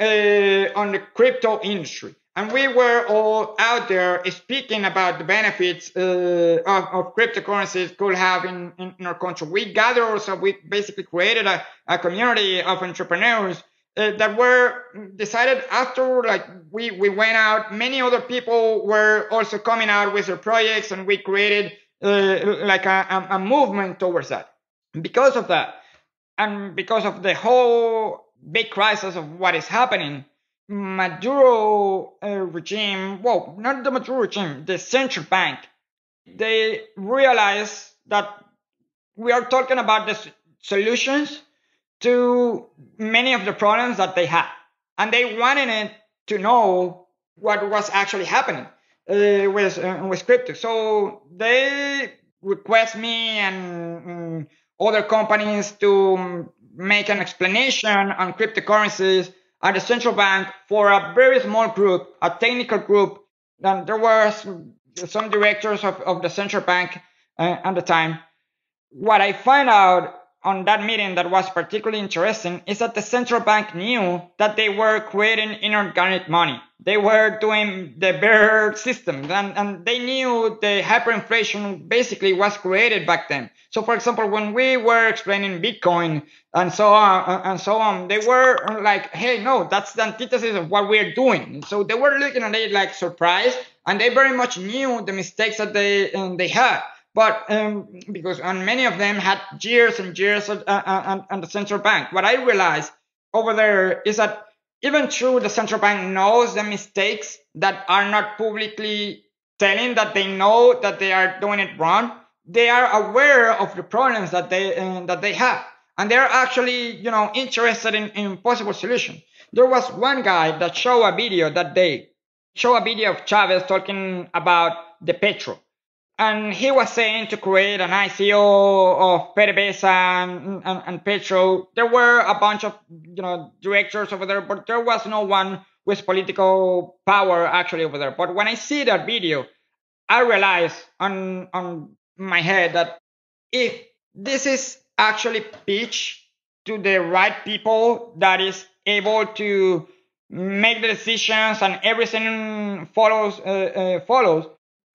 uh, on the crypto industry and we were all out there speaking about the benefits uh, of, of, cryptocurrencies could have in, in, our country. We gathered also, we basically created a, a community of entrepreneurs uh, that were decided after like we, we went out, many other people were also coming out with their projects and we created uh, like a, a movement towards that. Because of that, and because of the whole big crisis of what is happening, Maduro uh, regime, well, not the Maduro regime, the central bank, they realize that we are talking about the solutions to many of the problems that they had. And they wanted it to know what was actually happening uh, with, uh, with crypto. So they request me and um, other companies to make an explanation on cryptocurrencies at the central bank for a very small group, a technical group. And there were some directors of, of the central bank uh, at the time. What I find out on that meeting that was particularly interesting is that the central bank knew that they were creating inorganic money. They were doing the bear system and, and they knew the hyperinflation basically was created back then. So for example, when we were explaining Bitcoin and so on and so on, they were like, Hey, no, that's the antithesis of what we're doing. So they were looking at it like surprised and they very much knew the mistakes that they, um, they had. But um, because and many of them had years and years uh, uh, on the central bank. What I realized over there is that even though the central bank knows the mistakes that are not publicly telling that they know that they are doing it wrong, they are aware of the problems that they uh, that they have, and they're actually you know interested in, in possible solutions. There was one guy that showed a video that day, show a video of Chavez talking about the petro and he was saying to create an ICO of PDVSA and, and, and, Petro. There were a bunch of you know directors over there, but there was no one with political power actually over there. But when I see that video, I realize on on my head that if this is actually pitched to the right people that is able to make the decisions and everything follows uh, uh, follows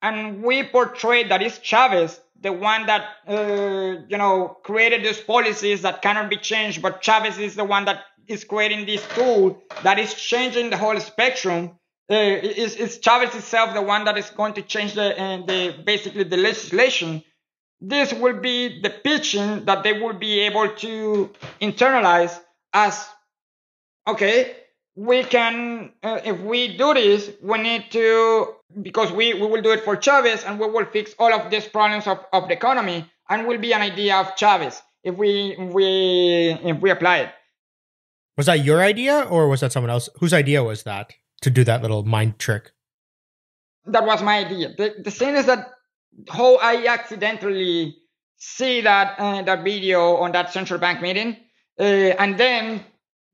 and we portray that it's Chavez, the one that uh, you know created these policies that cannot be changed, but Chavez is the one that is creating this tool that is changing the whole spectrum. Uh, is, is Chavez itself the one that is going to change the, uh, the basically the legislation? This will be the pitching that they will be able to internalize as okay we can, uh, if we do this, we need to, because we, we will do it for Chavez and we will fix all of these problems of, of the economy and will be an idea of Chavez if we, if we, if we apply it. Was that your idea or was that someone else? Whose idea was that to do that little mind trick? That was my idea. The, the thing is that how I accidentally see that, uh, that video on that central bank meeting. Uh, and then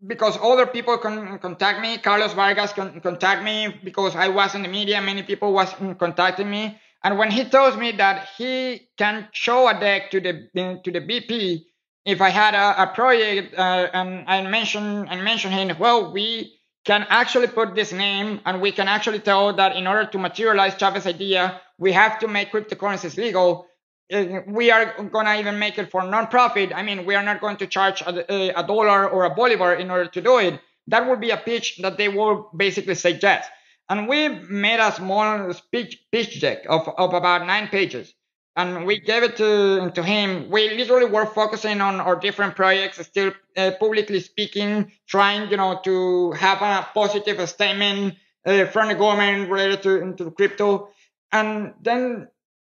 because other people can contact me. Carlos Vargas can contact me because I was in the media. Many people was contacting me. And when he tells me that he can show a deck to the to the VP, if I had a, a project uh, and I mentioned and mentioned him, well, we can actually put this name and we can actually tell that in order to materialize Chavez's idea, we have to make cryptocurrencies legal. Uh, we are gonna even make it for non-profit. I mean, we are not going to charge a, a, dollar or a bolivar in order to do it. That would be a pitch that they will basically say yes. And we made a small speech pitch deck of, of about nine pages. And we gave it to, to him. We literally were focusing on our different projects, still uh, publicly speaking, trying, you know, to have a positive statement uh, from the government related to, to crypto. And then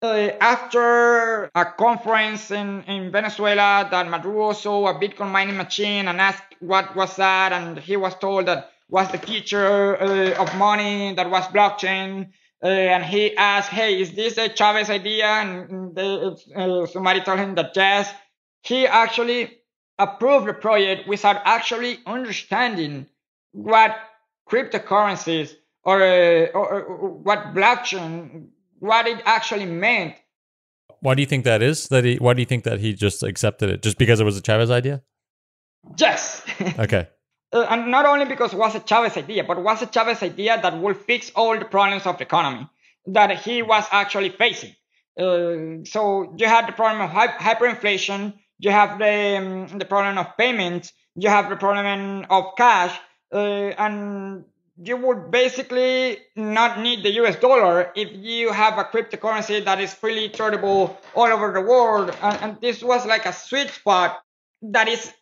uh, after a conference in, in Venezuela that Maduro saw a Bitcoin mining machine and asked what was that, and he was told that was the future uh, of money, that was blockchain. Uh, and he asked, "Hey, is this a Chavez idea?" And uh, somebody told him that yes. He actually approved the project without actually understanding what cryptocurrencies or, uh, or, or what blockchain what it actually meant. Why do you think that is? That he? Why do you think that he just accepted it? Just because it was a Chavez idea? Yes. okay. Uh, and not only because it was a Chavez idea, but it was a Chavez idea that will fix all the problems of the economy that he was actually facing. Uh, so you had the problem of hyperinflation, you have the um, the problem of payments, you have the problem of cash, uh, and you would basically not need the US dollar if you have a cryptocurrency that is freely tradable all over the world. And, and this was like a sweet spot that is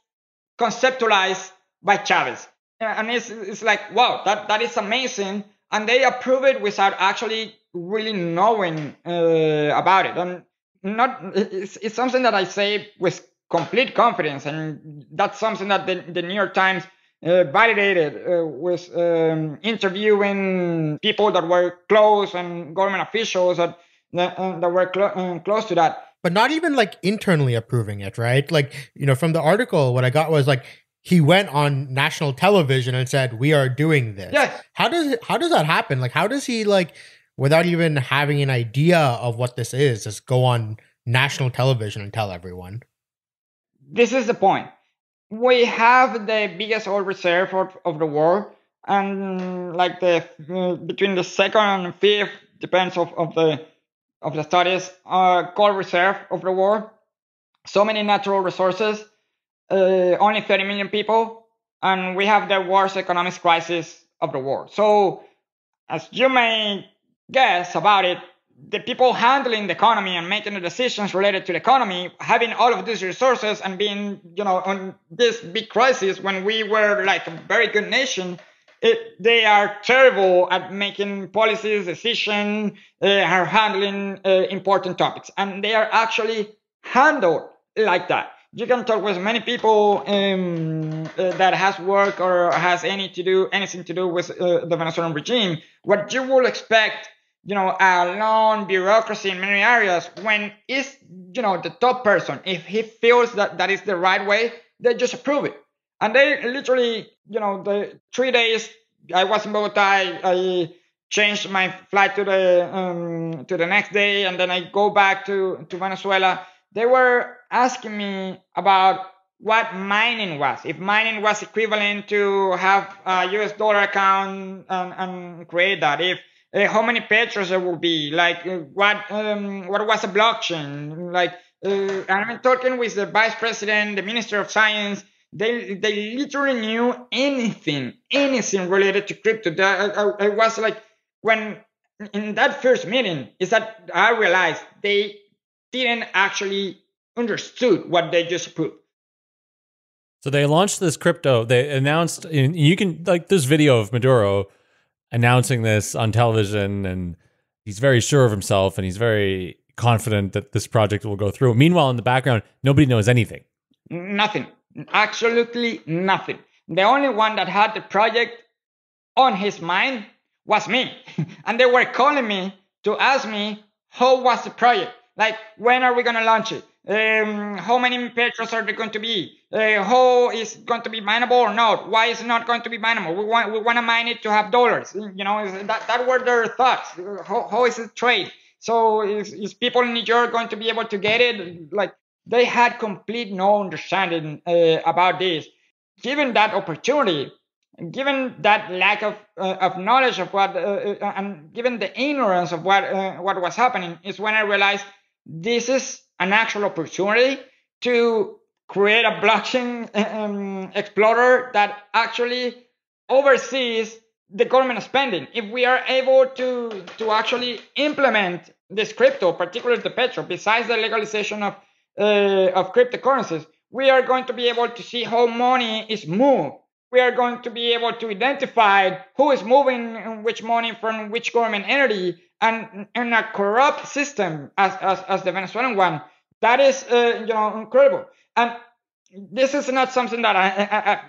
conceptualized by Chavez. And it's, it's like, wow, that, that is amazing. And they approve it without actually really knowing uh, about it. And not, it's, it's something that I say with complete confidence. And that's something that the, the New York Times uh, validated uh, with um, interviewing people that were close and government officials that, uh, that were clo- uh, close to that. But not even like internally approving it, right? Like, you know, from the article, what I got was like, he went on national television and said, "We are doing this." Yeah. How does how does that happen? Like, how does he like, without even having an idea of what this is, just go on national television and tell everyone? This is the point we have the biggest oil reserve of, of the world, and like the uh, between the second and fifth depends of, of the of the studies uh, gold reserve of the world. So many natural resources, uh, only 30 million people, and we have the worst economic crisis of the world. So, as you may guess about it, the people handling the economy and making the decisions related to the economy, having all of these resources and being, you know, on this big crisis when we were like a very good nation, it, they are terrible at making policies, decisions, uh, are handling uh, important topics, and they are actually handled like that. You can talk with many people um, uh, that has work or has any to do anything to do with uh, the Venezuelan regime. What you will expect you know, a long bureaucracy in many areas when it's, you know, the top person, if he feels that that is the right way, they just approve it. And they literally, you know, the three days I was in Bogota, I, I changed my flight to the um, to the next day, and then I go back to to Venezuela. They were asking me about what mining was. If mining was equivalent to have a US dollar account and, and create that. If uh, how many petros there will be, like uh, what um, what was a blockchain, like uh, I'm talking with the vice president, the minister of science. They they literally knew anything, anything related to crypto. That I, I, I was like when in that first meeting is that I realized they didn't actually understood what they just put. So they launched this crypto. They announced, you can like this video of Maduro announcing this on television and he's very sure of himself and he's very confident that this project will go through. Meanwhile, in the background, nobody knows anything. Nothing. Absolutely nothing. The only one that had the project on his mind was me. and they were calling me to ask me how was the project? Like, when are we going to launch it? Um, how many petros are there going to be? Uh, how is going to be mineable or not? Why is it not going to be mineable? We want we want to mine it to have dollars. You know, that that were their thoughts. How, how is it trade? So is, is people in New York going to be able to get it? Like they had complete no understanding uh, about this. Given that opportunity, given that lack of uh, of knowledge of what, uh, uh, and given the ignorance of what uh, what was happening, is when I realized this is an actual opportunity to create a blockchain um, explorer that actually oversees the government spending. If we are able to, to actually implement this crypto, particularly the petro, besides the legalization of, uh, of cryptocurrencies, we are going to be able to see how money is moved we are going to be able to identify who is moving which money from which government entity and in a corrupt system as, as, as the Venezuelan one. That is, uh, you know, incredible. And this is not something that I, I, I,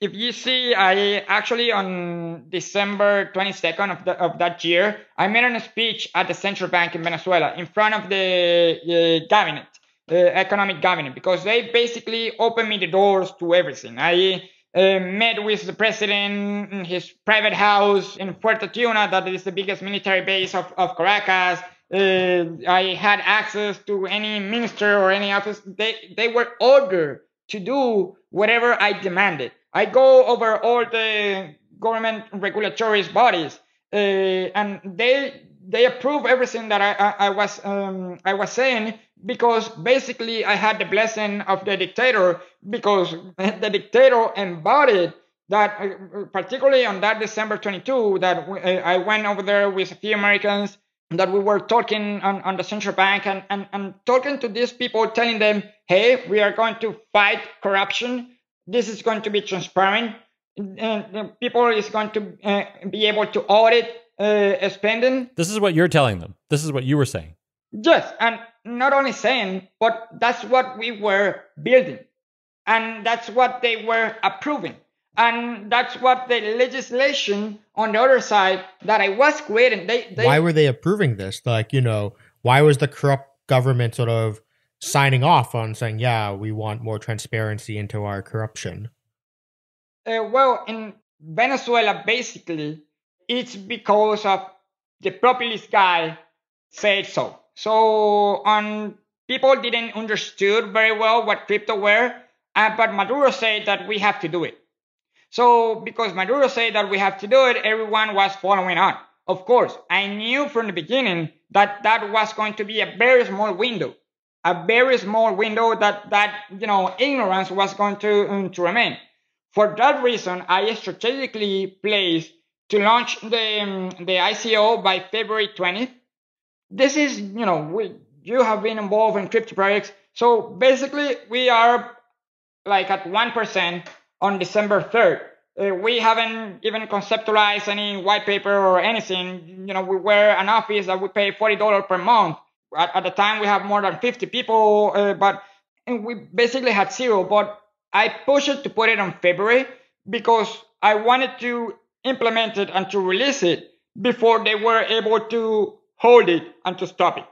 if you see, I actually on December 22nd of, the, of that year, I made a speech at the central bank in Venezuela in front of the uh, cabinet, uh, economic cabinet, because they basically opened me the doors to everything. I uh, met with the president in his private house in Fuerte Tiuna, that is the biggest military base of, of Caracas. Uh, I had access to any minister or any office. They, they were ordered to do whatever I demanded. I go over all the government regulatory bodies, uh, and they they approve everything that I, I, I was um, I was saying because basically I had the blessing of the dictator because the dictator embodied that uh, particularly on that December 22 that uh, I went over there with a few Americans that we were talking on, on the central bank and, and, and talking to these people telling them hey we are going to fight corruption. This is going to be transparent. And people is going to uh, be able to audit uh, spending. This is what you're telling them. This is what you were saying yes and not only saying but that's what we were building and that's what they were approving and that's what the legislation on the other side that I was creating. They, they why were they approving this? Like, you know, why was the corrupt government sort of signing off on saying, "Yeah, we want more transparency into our corruption"? Uh, well, in Venezuela, basically, it's because of the populist guy said so. So, on people didn't understood very well what crypto were, uh, but Maduro said that we have to do it. So because Maduro said that we have to do it, everyone was following on. Of course, I knew from the beginning that that was going to be a very small window, a very small window that that you know ignorance was going to um, to remain. For that reason, I strategically placed to launch the um, the ICO by February 20th. This is you know we you have been involved in crypto projects, so basically we are like at one percent on December 3rd. Uh, we haven't even conceptualized any white paper or anything. You know, we were an office that we pay $40 per month. At, at the time, we have more than 50 people, uh, but we basically had zero. But I pushed to put it on February because I wanted to implement it and to release it before they were able to hold it and to stop it.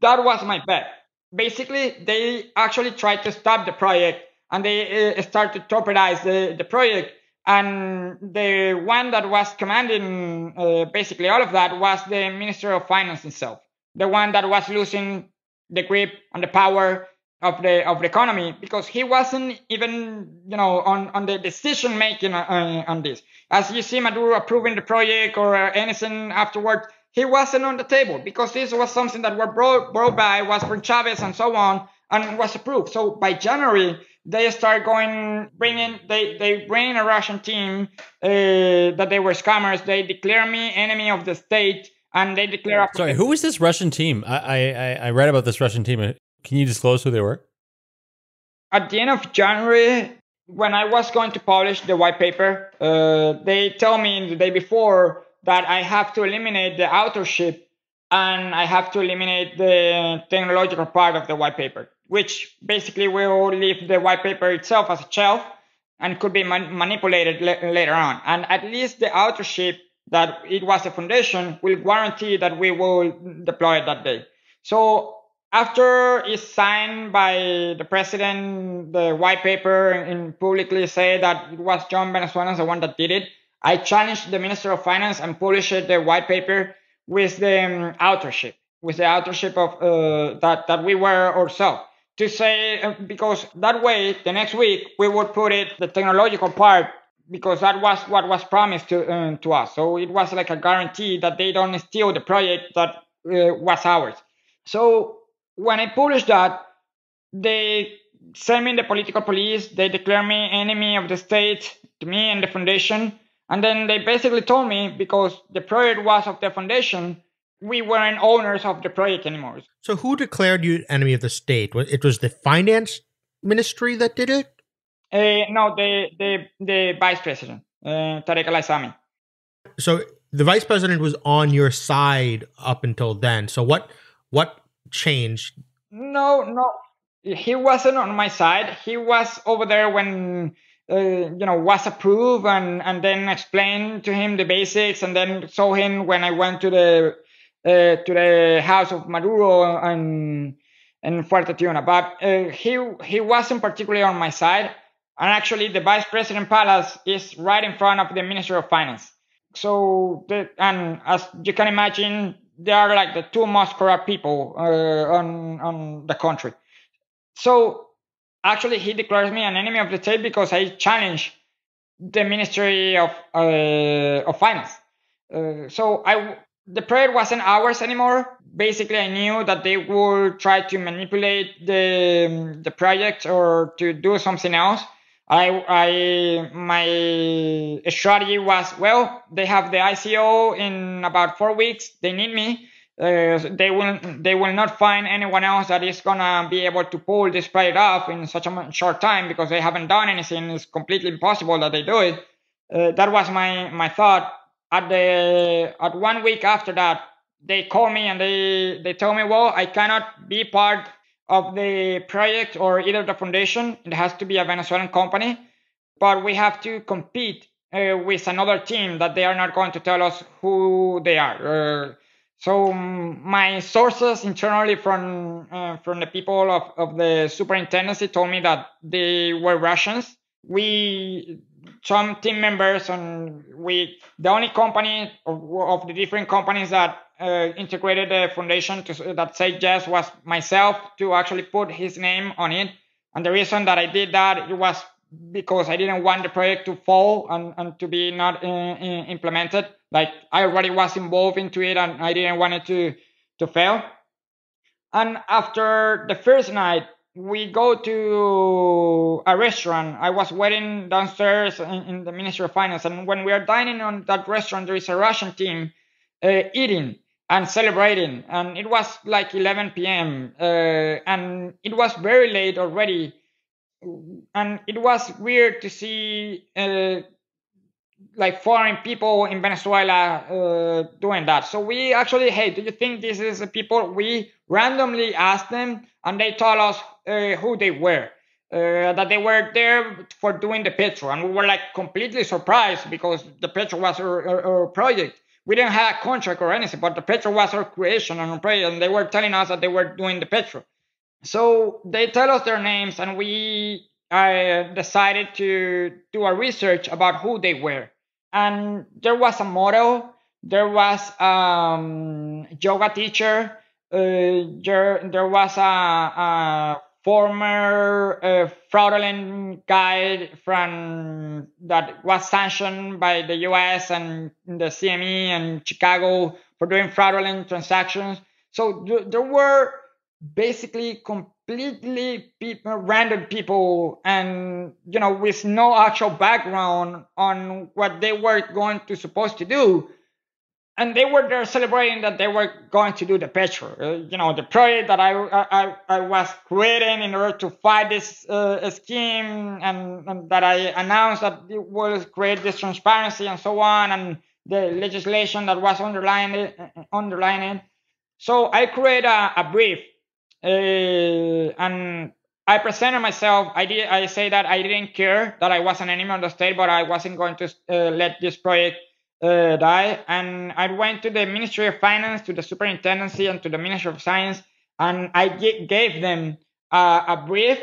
That was my bet. Basically, they actually tried to stop the project and they uh, start to torpedoize the, the project. And the one that was commanding uh, basically all of that was the Minister of Finance himself, the one that was losing the grip and the power of the of the economy because he wasn't even you know on on the decision making on, on this. As you see Maduro approving the project or anything afterwards, he wasn't on the table because this was something that was brought, brought by was from Chavez and so on and was approved. So by January, they start going bringing they they bring a Russian team uh, that they were scammers. They declare me enemy of the state, and they declare. Sorry, who was this Russian team? I, I I read about this Russian team. Can you disclose who they were? At the end of January, when I was going to publish the white paper, uh, they tell me the day before that I have to eliminate the authorship and I have to eliminate the technological part of the white paper which basically will leave the white paper itself as a shelf and could be man- manipulated later on. And at least the authorship that it was a foundation will guarantee that we will deploy it that day. So after it's signed by the president, the white paper and publicly say that it was John Venezuela the one that did it, I challenged the Minister of Finance and published the white paper with the um, authorship, with the authorship of uh, that that we were ourselves to say uh, because that way the next week we would put it the technological part because that was what was promised to uh, to us. So it was like a guarantee that they don't steal the project that uh, was ours. So when I published that, they sent me the political police. They declared me enemy of the state to me and the foundation. And then they basically told me because the project was of the foundation, we weren't owners of the project anymore. So who declared you enemy of the state? It was the finance ministry that did it? Uh, no, the the the vice president, uh, Tarek Al. So the vice president was on your side up until then. So what what changed? No, no, he wasn't on my side. He was over there when uh, you know was approved and and then explained to him the basics and then saw him when I went to the uh, to the house of Maduro and in Fuerte Tiuna. But uh, he he wasn't particularly on my side. And actually, the vice president palace is right in front of the Ministry of Finance. So, the, and as you can imagine, they are like the two most corrupt people uh, on on the country. So, actually, he declares me an enemy of the state because I challenge the Ministry of uh, of Finance. Uh, so I the prayer wasn't ours anymore. Basically, I knew that they would try to manipulate the the project or to do something else. I, I, my strategy was, well, they have the ICO in about four weeks. They need me. Uh, they will, they will not find anyone else that is gonna be able to pull this project off in such a short time because they haven't done anything. It's completely impossible that they do it. Uh, that was my, my thought. At the, at one week after that, they call me and they, they tell me, well, I cannot be part of the project or either the foundation. It has to be a Venezuelan company, but we have to compete uh, with another team that they are not going to tell us who they are. So um, my sources internally from uh, from the people of, of the superintendency told me that they were Russians. We some team members and we the only company of, of the different companies that uh, integrated the foundation to, that said yes was myself to actually put his name on it. And the reason that I did that it was because I didn't want the project to fall and, and to be not uh, implemented. Like I already was involved into it and I didn't want it to, to fail. And after the first night, we go to a restaurant. I was waiting downstairs in, in the Ministry of Finance. And when we are dining on that restaurant, there is a Russian team uh, eating and celebrating. And it was like 11 p.m. Uh, and it was very late already. And it was weird to see uh, like foreign people in Venezuela uh, doing that. So we actually, hey, do you think this is people? We randomly asked them, and they told us uh, who they were. Uh, that they were there for doing the Petro, and we were like completely surprised because the Petro was our, our, our project we didn't have a contract or anything, but the Petro was our creation and prayer, and they were telling us that they were doing the Petro. So they tell us their names, and we uh, decided to do a research about who they were. And there was a model, there was a um, yoga teacher, uh, there, there was a, a former uh, fraudulent guy from that was sanctioned by the U.S. and the CME and Chicago for doing fraudulent transactions. So th- there were basically completely people, random people and you know with no actual background on what they were going to supposed to do and they were there celebrating that they were going to do the Petro, uh, you know, the project that I, I, I was creating in order to fight this uh, scheme and, and, that I announced that it will create this transparency and so on, and the legislation that was underlying it. Uh, it. So I create a, a brief and I presented myself. I did. I say that I didn't care that I was an enemy of the state, but I wasn't going to uh, let this project uh, die. And I went to the Ministry of Finance, to the Superintendency, and to the Ministry of Science, and I g- gave them uh, a brief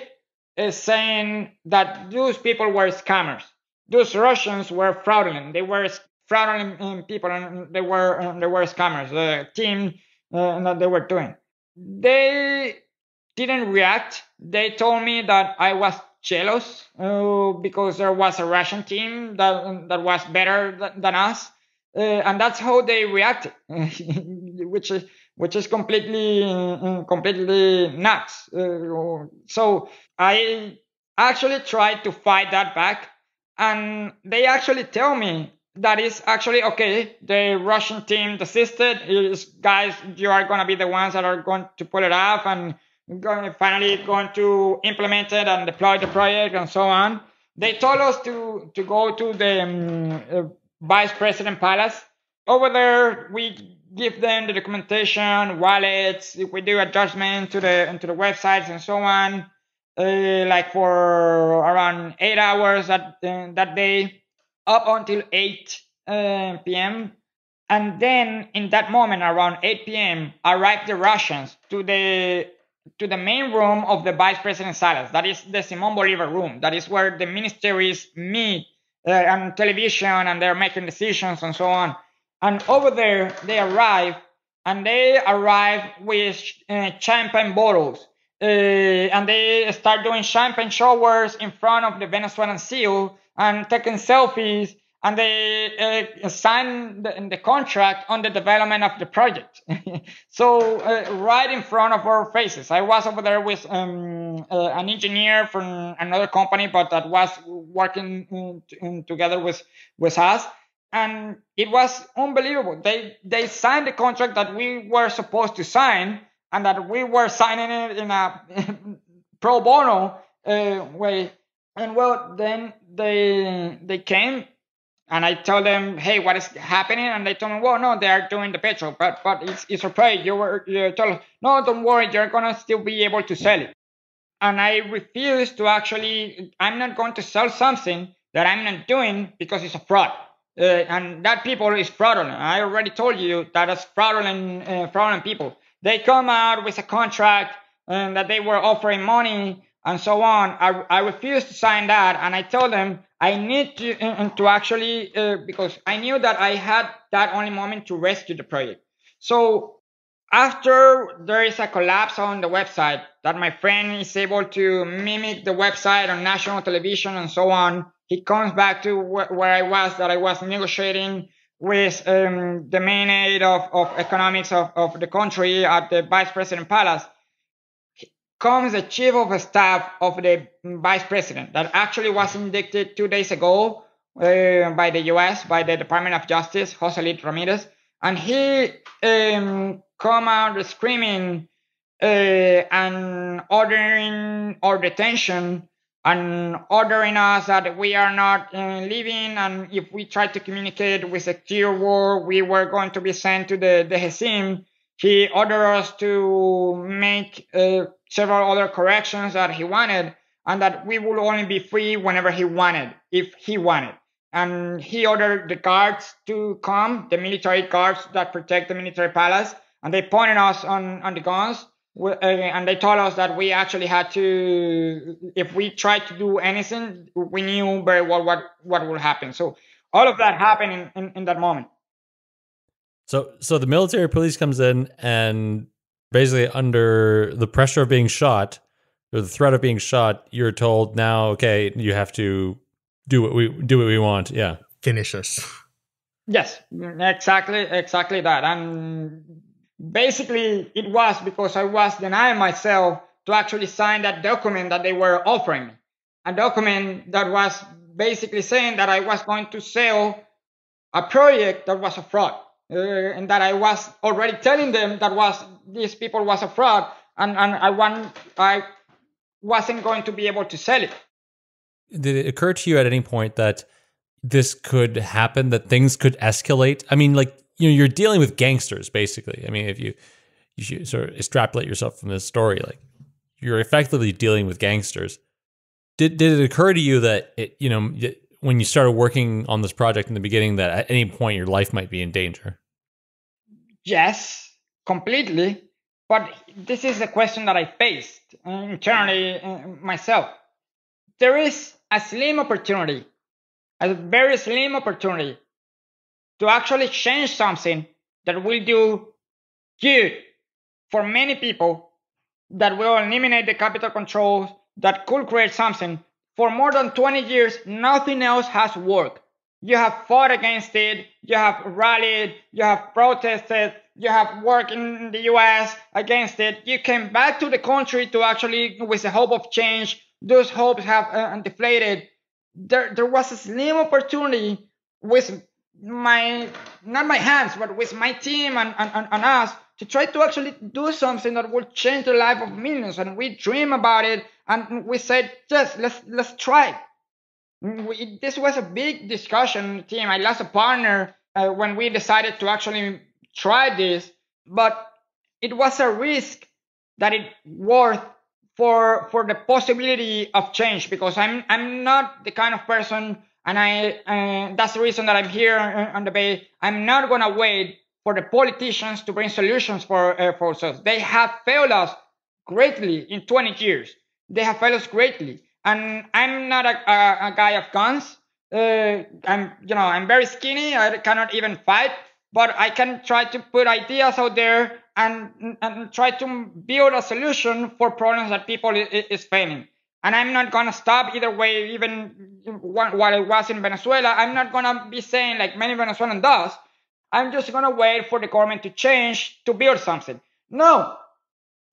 uh, saying that those people were scammers. Those Russians were fraudulent. They were fraudulent people, and they were they were scammers. The team uh, that they were doing. They didn't react. They told me that I was jealous uh, because there was a Russian team that that was better th- than us, uh, and that's how they reacted, which is which is completely completely nuts. Uh, so I actually tried to fight that back, and they actually tell me that is actually okay. The Russian team desisted. Is guys, you are gonna be the ones that are going to pull it off and going finally going to implement it and deploy the project and so on. they told us to to go to the um, uh, vice president palace. Over there, we give them the documentation, wallets. We do adjustment to the into the websites and so on. Uh, like for around eight hours that uh, that day, up until 8 uh, p.m. And then in that moment, around 8 p.m., arrived the Russians to the to the main room of the vice president's palace. That is the Simon Bolivar room. That is where the ministries meet uh, on television and they're making decisions and so on. And over there, they arrive and they arrive with uh, champagne bottles. Uh, and they start doing champagne showers in front of the Venezuelan seal and taking selfies and they uh, signed the, the, contract on the development of the project. so uh, right in front of our faces, I was over there with um, uh, an engineer from another company, but that was working in, in, together with with us, and it was unbelievable. They they signed the contract that we were supposed to sign, and that we were signing it in a pro bono uh, way. And well, then they they came and I told them, hey, what is happening? And they told me, well, no, they are doing the Petro, but but it's it's okay. You were you told, no, don't worry, you're gonna still be able to sell it. And I refused to actually. I'm not going to sell something that I'm not doing because it's a fraud. Uh, and that people is fraudulent. I already told you that it's fraudulent, uh, fraudulent people. They come out with a contract and that they were offering money and so on. I, I refused to sign that, and I told them I need to uh, to actually uh, because I knew that I had that only moment to rescue the project. So after there is a collapse on the website, that my friend is able to mimic the website on national television and so on. He comes back to wh- where I was, that I was negotiating with um, the main aid of, of economics of, of the country at the vice president palace comes the chief of staff of the vice president that actually was indicted two days ago uh, by the U.S. by the Department of Justice, Jose Ramirez, and he um, come out screaming uh, and ordering our detention and ordering us that we are not uh, leaving and if we try to communicate with the clear war, we were going to be sent to the, the Hezim. He ordered us to make uh, several other corrections that he wanted, and that we would only be free whenever he wanted, if he wanted. And he ordered the guards to come, the military guards that protect the military palace, and they pointed us on, on the guns. Uh, and they told us that we actually had to, if we tried to do anything, we knew very well what, what would happen. So all of that happened in, in, in that moment. So, so the military police comes in and basically under the pressure of being shot or the threat of being shot, you're told now, okay, you have to do what we do what we want. Yeah, finish us. Yes, exactly, exactly that. And basically, it was because I was denying myself to actually sign that document that they were offering me, a document that was basically saying that I was going to sell a project that was a fraud uh, and that I was already telling them that was these people was a fraud, and and I want I wasn't going to be able to sell it. Did it occur to you at any point that this could happen? That things could escalate? I mean, like you know, you're dealing with gangsters, basically. I mean, if you you sort of extrapolate yourself from this story, like you're effectively dealing with gangsters. Did did it occur to you that it you know when you started working on this project in the beginning that at any point your life might be in danger? Yes, completely. But this is a question that I faced internally uh, myself. There is a slim opportunity, a very slim opportunity to actually change something that will do good for many people, that will eliminate the capital controls, that could create something for more than 20 years, nothing else has worked. You have fought against it, you have rallied, you have protested, you have worked in the US against it. You came back to the country to actually, with the hope of change, those hopes have uh, deflated. There, there was a slim opportunity with my, not my hands, but with my team and, and, and us to try to actually do something that will change the life of millions. And we dream about it and we said, yes, let's let's try. we, this was a big discussion team. I lost a partner uh, when we decided to actually try this, but it was a risk that it worth for for the possibility of change because I'm I'm not the kind of person and I uh, that's the reason that I'm here on the bay. I'm not gonna wait for the politicians to bring solutions for uh, for us. They have failed us greatly in 20 years. They have failed us greatly, and I'm not a, a, a guy of guns. Uh, I'm you know I'm very skinny. I cannot even fight, but I can try to put ideas out there and, and try to build a solution for problems that people is facing. And I'm not gonna stop either way, even while I was in Venezuela. I'm not gonna be saying like many Venezuelans does. I'm just gonna wait for the government to change to build something. No,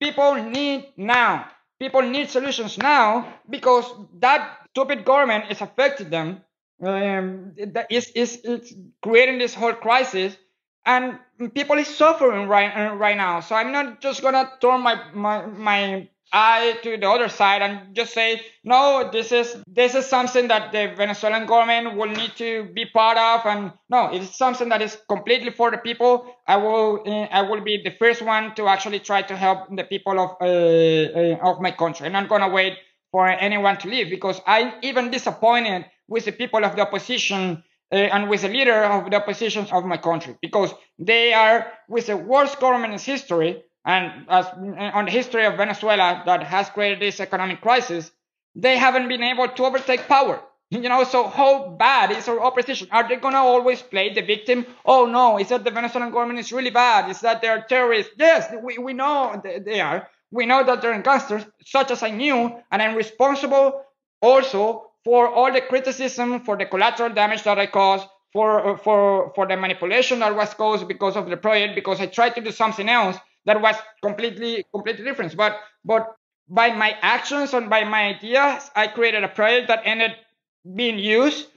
people need now. People need solutions now because that stupid government is affecting them. Um, it's, it's, it's creating this whole crisis and people is suffering right uh, right now. So I'm not just gonna turn my my my eye to the other side and just say no. This is this is something that the Venezuelan government will need to be part of, and no, it's something that is completely for the people. I will uh, I will be the first one to actually try to help the people of uh, uh, of my country. And I'm gonna wait for anyone to leave because I'm even disappointed with the people of the opposition uh, and with the leader of the opposition of my country because they are with the worst government in history and as on the history of Venezuela that has created this economic crisis, they haven't been able to overtake power. You know, so how bad is our opposition? Are they gonna always play the victim? Oh no, is that the Venezuelan government is really bad? Is that they're terrorists? Yes, we, we know they are. We know that they're gangsters, such as I knew, and I'm responsible also for all the criticism, for the collateral damage that I caused, for for for the manipulation that was caused because of the project, because I tried to do something else that was completely completely different. But but by my actions and by my ideas, I created a project that ended being used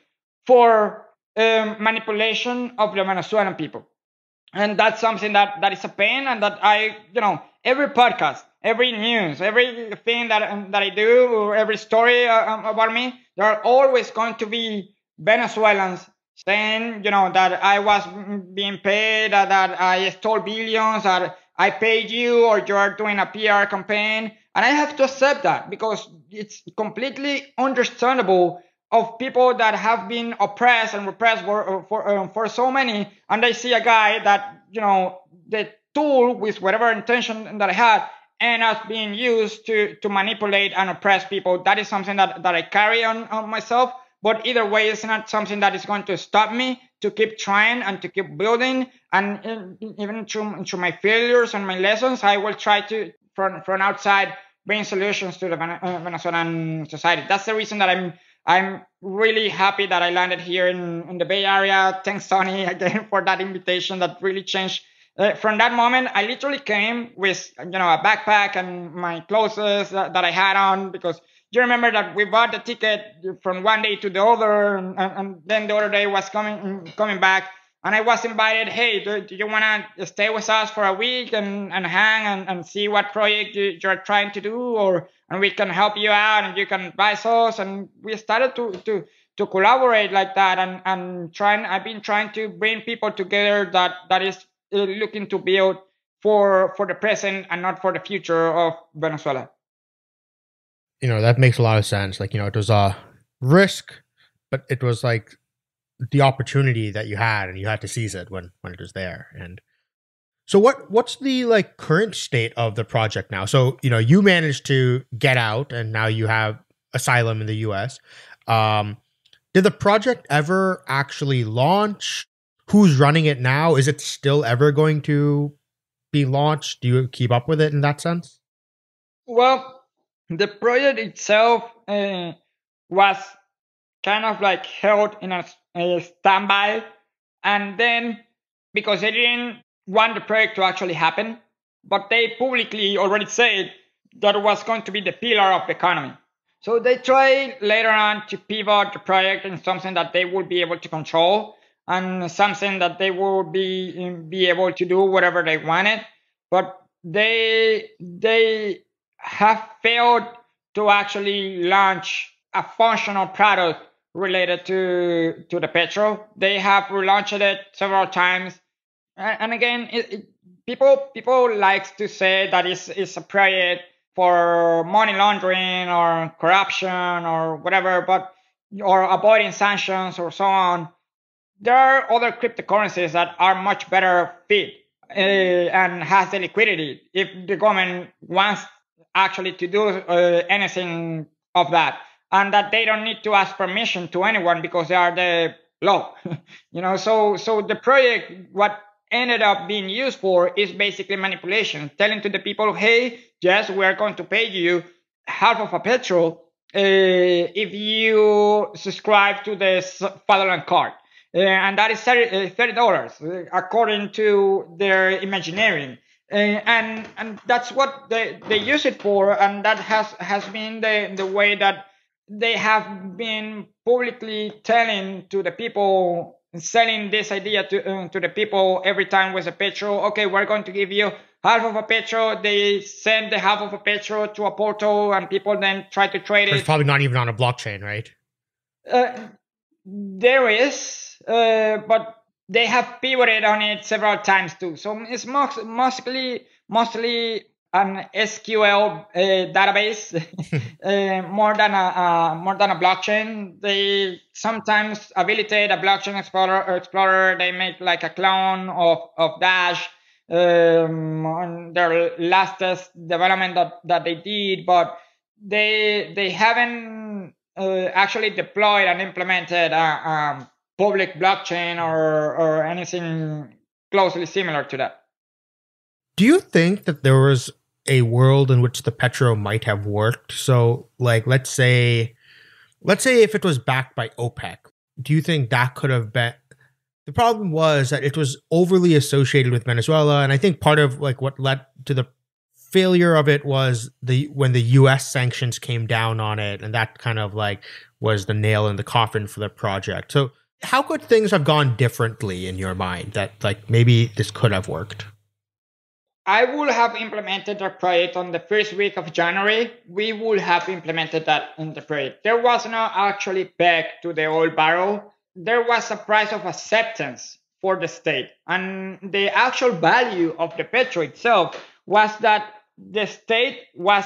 for um, manipulation of the Venezuelan people, and that's something that that is a pain, and that I you know every podcast every news, everything that that I do, or every story uh, um, about me, there are always going to be Venezuelans saying, you know, that I was being paid, that, that I stole billions, that I paid you, or you are doing a PR campaign, and I have to accept that because it's completely understandable of people that have been oppressed and repressed for for, um, for so many, and I see a guy that you know the tool with whatever intention that I had and as being used to, to manipulate and oppress people. That is something that, that I carry on, on myself. But either way, it's not something that is going to stop me to keep trying and to keep building. And even through, through my failures and my lessons, I will try to, from, from outside, bring solutions to the uh, Venezuelan society. That's the reason that I'm I'm really happy that I landed here in, in the Bay Area. Thanks, Tony, again for that invitation that really changed uh, from that moment, I literally came with, you know, a backpack and my clothes that, that I had on because you remember that we bought the ticket from one day to the other and, and then the other day was coming, coming back and I was invited, hey, do, do you want to stay with us for a week and, and hang and, and see what project you, you're trying to do or, and we can help you out and you can buy sauce. And we started to, to, to collaborate like that and, and trying, I've been trying to bring people together that, that is uh, looking to build for for the present and not for the future of Venezuela. You know that makes a lot of sense. Like you know, it was a risk, but it was like the opportunity that you had, and you had to seize it when when it was there. And so, what what's the like current state of the project now? So you know, you managed to get out, and now you have asylum in the U.S. Um, did the project ever actually launch? who's running it now? Is it still ever going to be launched? Do you keep up with it in that sense? Well, the project itself uh, was kind of like held in a, a standby, and then because they didn't want the project to actually happen, but they publicly already said that it was going to be the pillar of the economy. So they tried later on to pivot the project in something that they would be able to control and something that they would be be able to do whatever they wanted but they they have failed to actually launch a functional product related to to the Petro. They have relaunched it several times, and again, it, it, people people likes to say that it's, it's a project for money laundering or corruption or whatever, but or avoiding sanctions or so on. There are other cryptocurrencies that are much better fit uh, and has the liquidity if the government wants actually to do uh, anything of that. And that they don't need to ask permission to anyone because they are the law you know? So so the project what ended up being used for is basically manipulation telling to the people hey yes we are going to pay you half of a Petro uh, if you subscribe to the fatherland card. Uh, and that is $30 uh, according to their imagineering uh, and and that's what they, they use it for and that has has been the the way that they have been publicly telling to the people selling this idea to uh, to the people every time with a Petro okay we're going to give you half of a Petro. They send the half of a Petro to a portal and people then try to trade it's it. it's probably not even on a blockchain right? Uh, there is uh, but they have pivoted on it several times too so it's mostly mostly an SQL uh, database uh, more than a uh, more than a blockchain. They sometimes habilitate a blockchain explorer. Explorer. They make like a clone of of Dash um, on their latest development that that they did, but they they haven't uh, actually deployed and implemented a, a public blockchain or or anything closely similar to that. Do you think that there was a world in which the petro might have worked. So, like, let's say, let's say if it was backed by OPEC, do you think that could have been? The problem was that it was overly associated with Venezuela, and I think part of like what led to the failure of it was the when the U.S. sanctions came down on it, and that kind of like was the nail in the coffin for the project. So, how could things have gone differently in your mind that like maybe this could have worked? I would have implemented the project on the first week of January. We would have implemented that in the project. There was no actually back to the old barrel. There was a price of acceptance for the state. And the actual value of the Petro itself was that the state was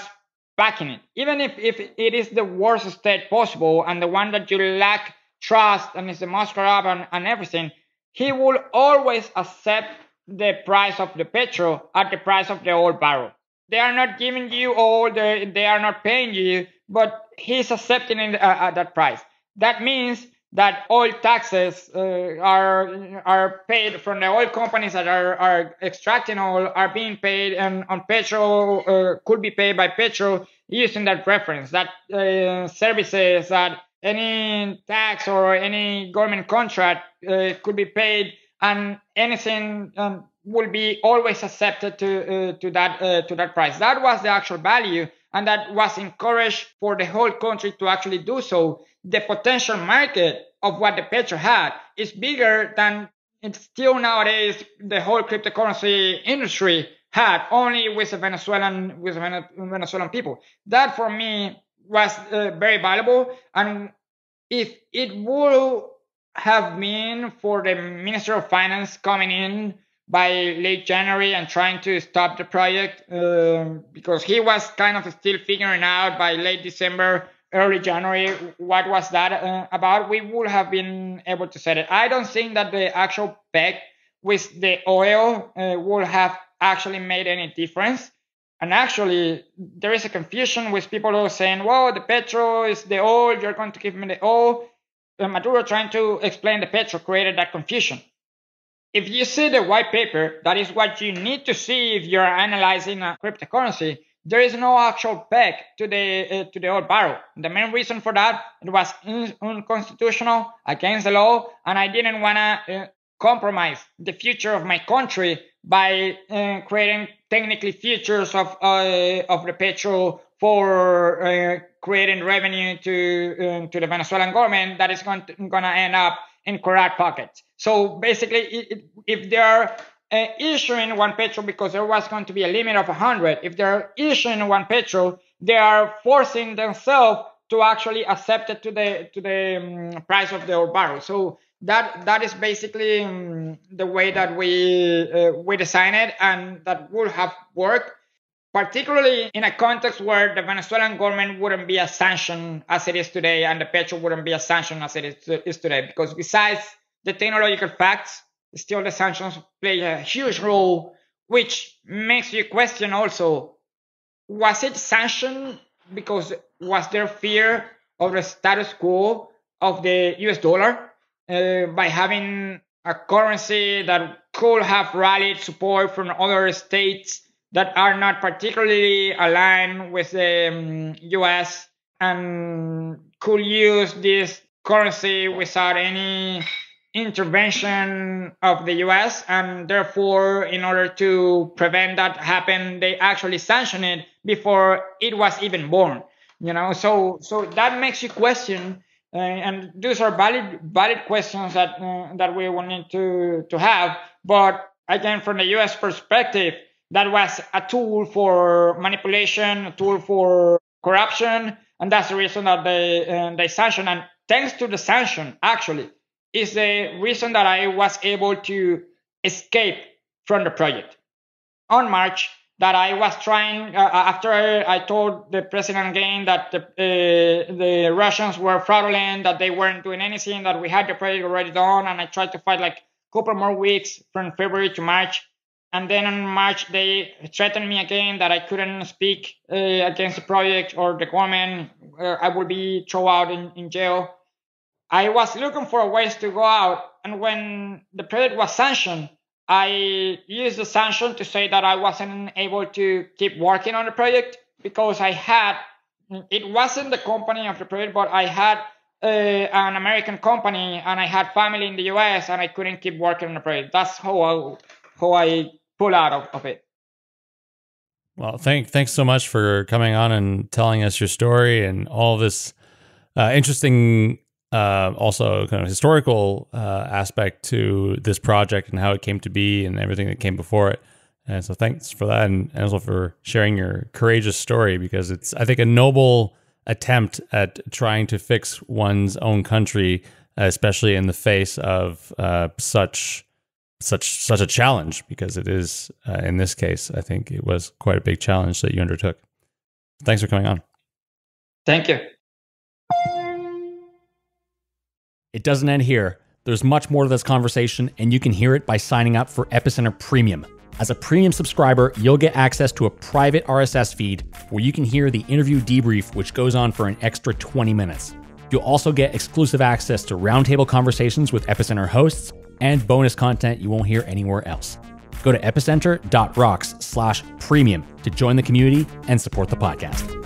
backing it. Even if, if it is the worst state possible and the one that you lack trust and most corrupt and, and everything, he will always accept the price of the Petro at the price of the oil barrel. They are not giving you all the, they are not paying you, but he's accepting it uh, at that price. That means that oil taxes uh, are are paid from the oil companies that are, are extracting oil are being paid and on Petro uh, could be paid by Petro using that reference that uh, services that any tax or any government contract uh, could be paid and anything um, will be always accepted to uh, to that uh, to that price. That was the actual value, and that was encouraged for the whole country to actually do so. The potential market of what the Petro had is bigger than it's still nowadays the whole cryptocurrency industry had only with the Venezuelan with the Venezuelan people. That for me was uh, very valuable, and if it would have been for the Minister of Finance coming in by late January and trying to stop the project uh, because he was kind of still figuring out by late December, early January what was that uh, about. We would have been able to set it. I don't think that the actual peg with the oil uh, would have actually made any difference. And actually, there is a confusion with people who are saying, well, the Petro is the oil, you're going to give me the oil. Maduro trying to explain the petro created that confusion. If you see the white paper, that is what you need to see if you're analyzing a cryptocurrency. There is no actual peg to the uh, to the oil barrel. The main reason for that it was unconstitutional, against the law, and I didn't wanna uh, compromise the future of my country by uh, creating technically futures of uh, of the Petro for uh, creating revenue to um, to the Venezuelan government that is going to, going to end up in corrupt pockets. So basically, it, if they are uh, issuing one Petro because there was going to be a limit of 100, if they're issuing one Petro, they are forcing themselves to actually accept it to the to the um, price of the barrel. So that that is basically um, the way that we uh, we design it, and that would have worked, particularly in a context where the Venezuelan government wouldn't be as sanctioned as it is today, and the petro wouldn't be as sanctioned as it is, is today. Because besides the technological facts, still the sanctions play a huge role, which makes you question also: was it sanctioned because was there fear of the status quo of the US dollar uh, by having a currency that could have rallied support from other states that are not particularly aligned with the um, US and could use this currency without any intervention of the US and therefore in order to prevent that happen they actually sanctioned it before it was even born you know? So so that makes you question uh, and those are valid valid questions that uh, that we will need to to have but again from the US perspective that was a tool for manipulation a tool for corruption and that's the reason that they uh, they sanction and thanks to the sanction actually is the reason that I was able to escape from the project. On March, that I was trying, uh, after I told the president again that the, uh, the Russians were fraudulent, that they weren't doing anything, that we had the project already done, and I tried to fight like a couple more weeks from February to March. And then in March, they threatened me again that I couldn't speak uh, against the project or the government. Uh, I would be thrown out in, in jail. I was looking for ways to go out, and when the project was sanctioned, I used the sanction to say that I wasn't able to keep working on the project because I had it wasn't the company of the project, but I had uh, an American company and I had family in the US and I couldn't keep working on the project. That's how I how I pull out of, of it. Well, thank thanks so much for coming on and telling us your story and all this uh, interesting uh, also kind of historical uh, aspect to this project and how it came to be and everything that came before it. And so thanks for that and, also for sharing your courageous story because it's I think a noble attempt at trying to fix one's own country, especially in the face of uh, such such such a challenge because it is uh, in this case I think it was quite a big challenge that you undertook. Thanks for coming on. Thank you. It doesn't end here. There's much more to this conversation, and you can hear it by signing up for Epicenter Premium. As a premium subscriber, you'll get access to a private RSS feed where you can hear the interview debrief, which goes on for an extra 20 minutes. You'll also get exclusive access to roundtable conversations with Epicenter hosts and bonus content you won't hear anywhere else. Go to epicenter.rocks slash premium to join the community and support the podcast.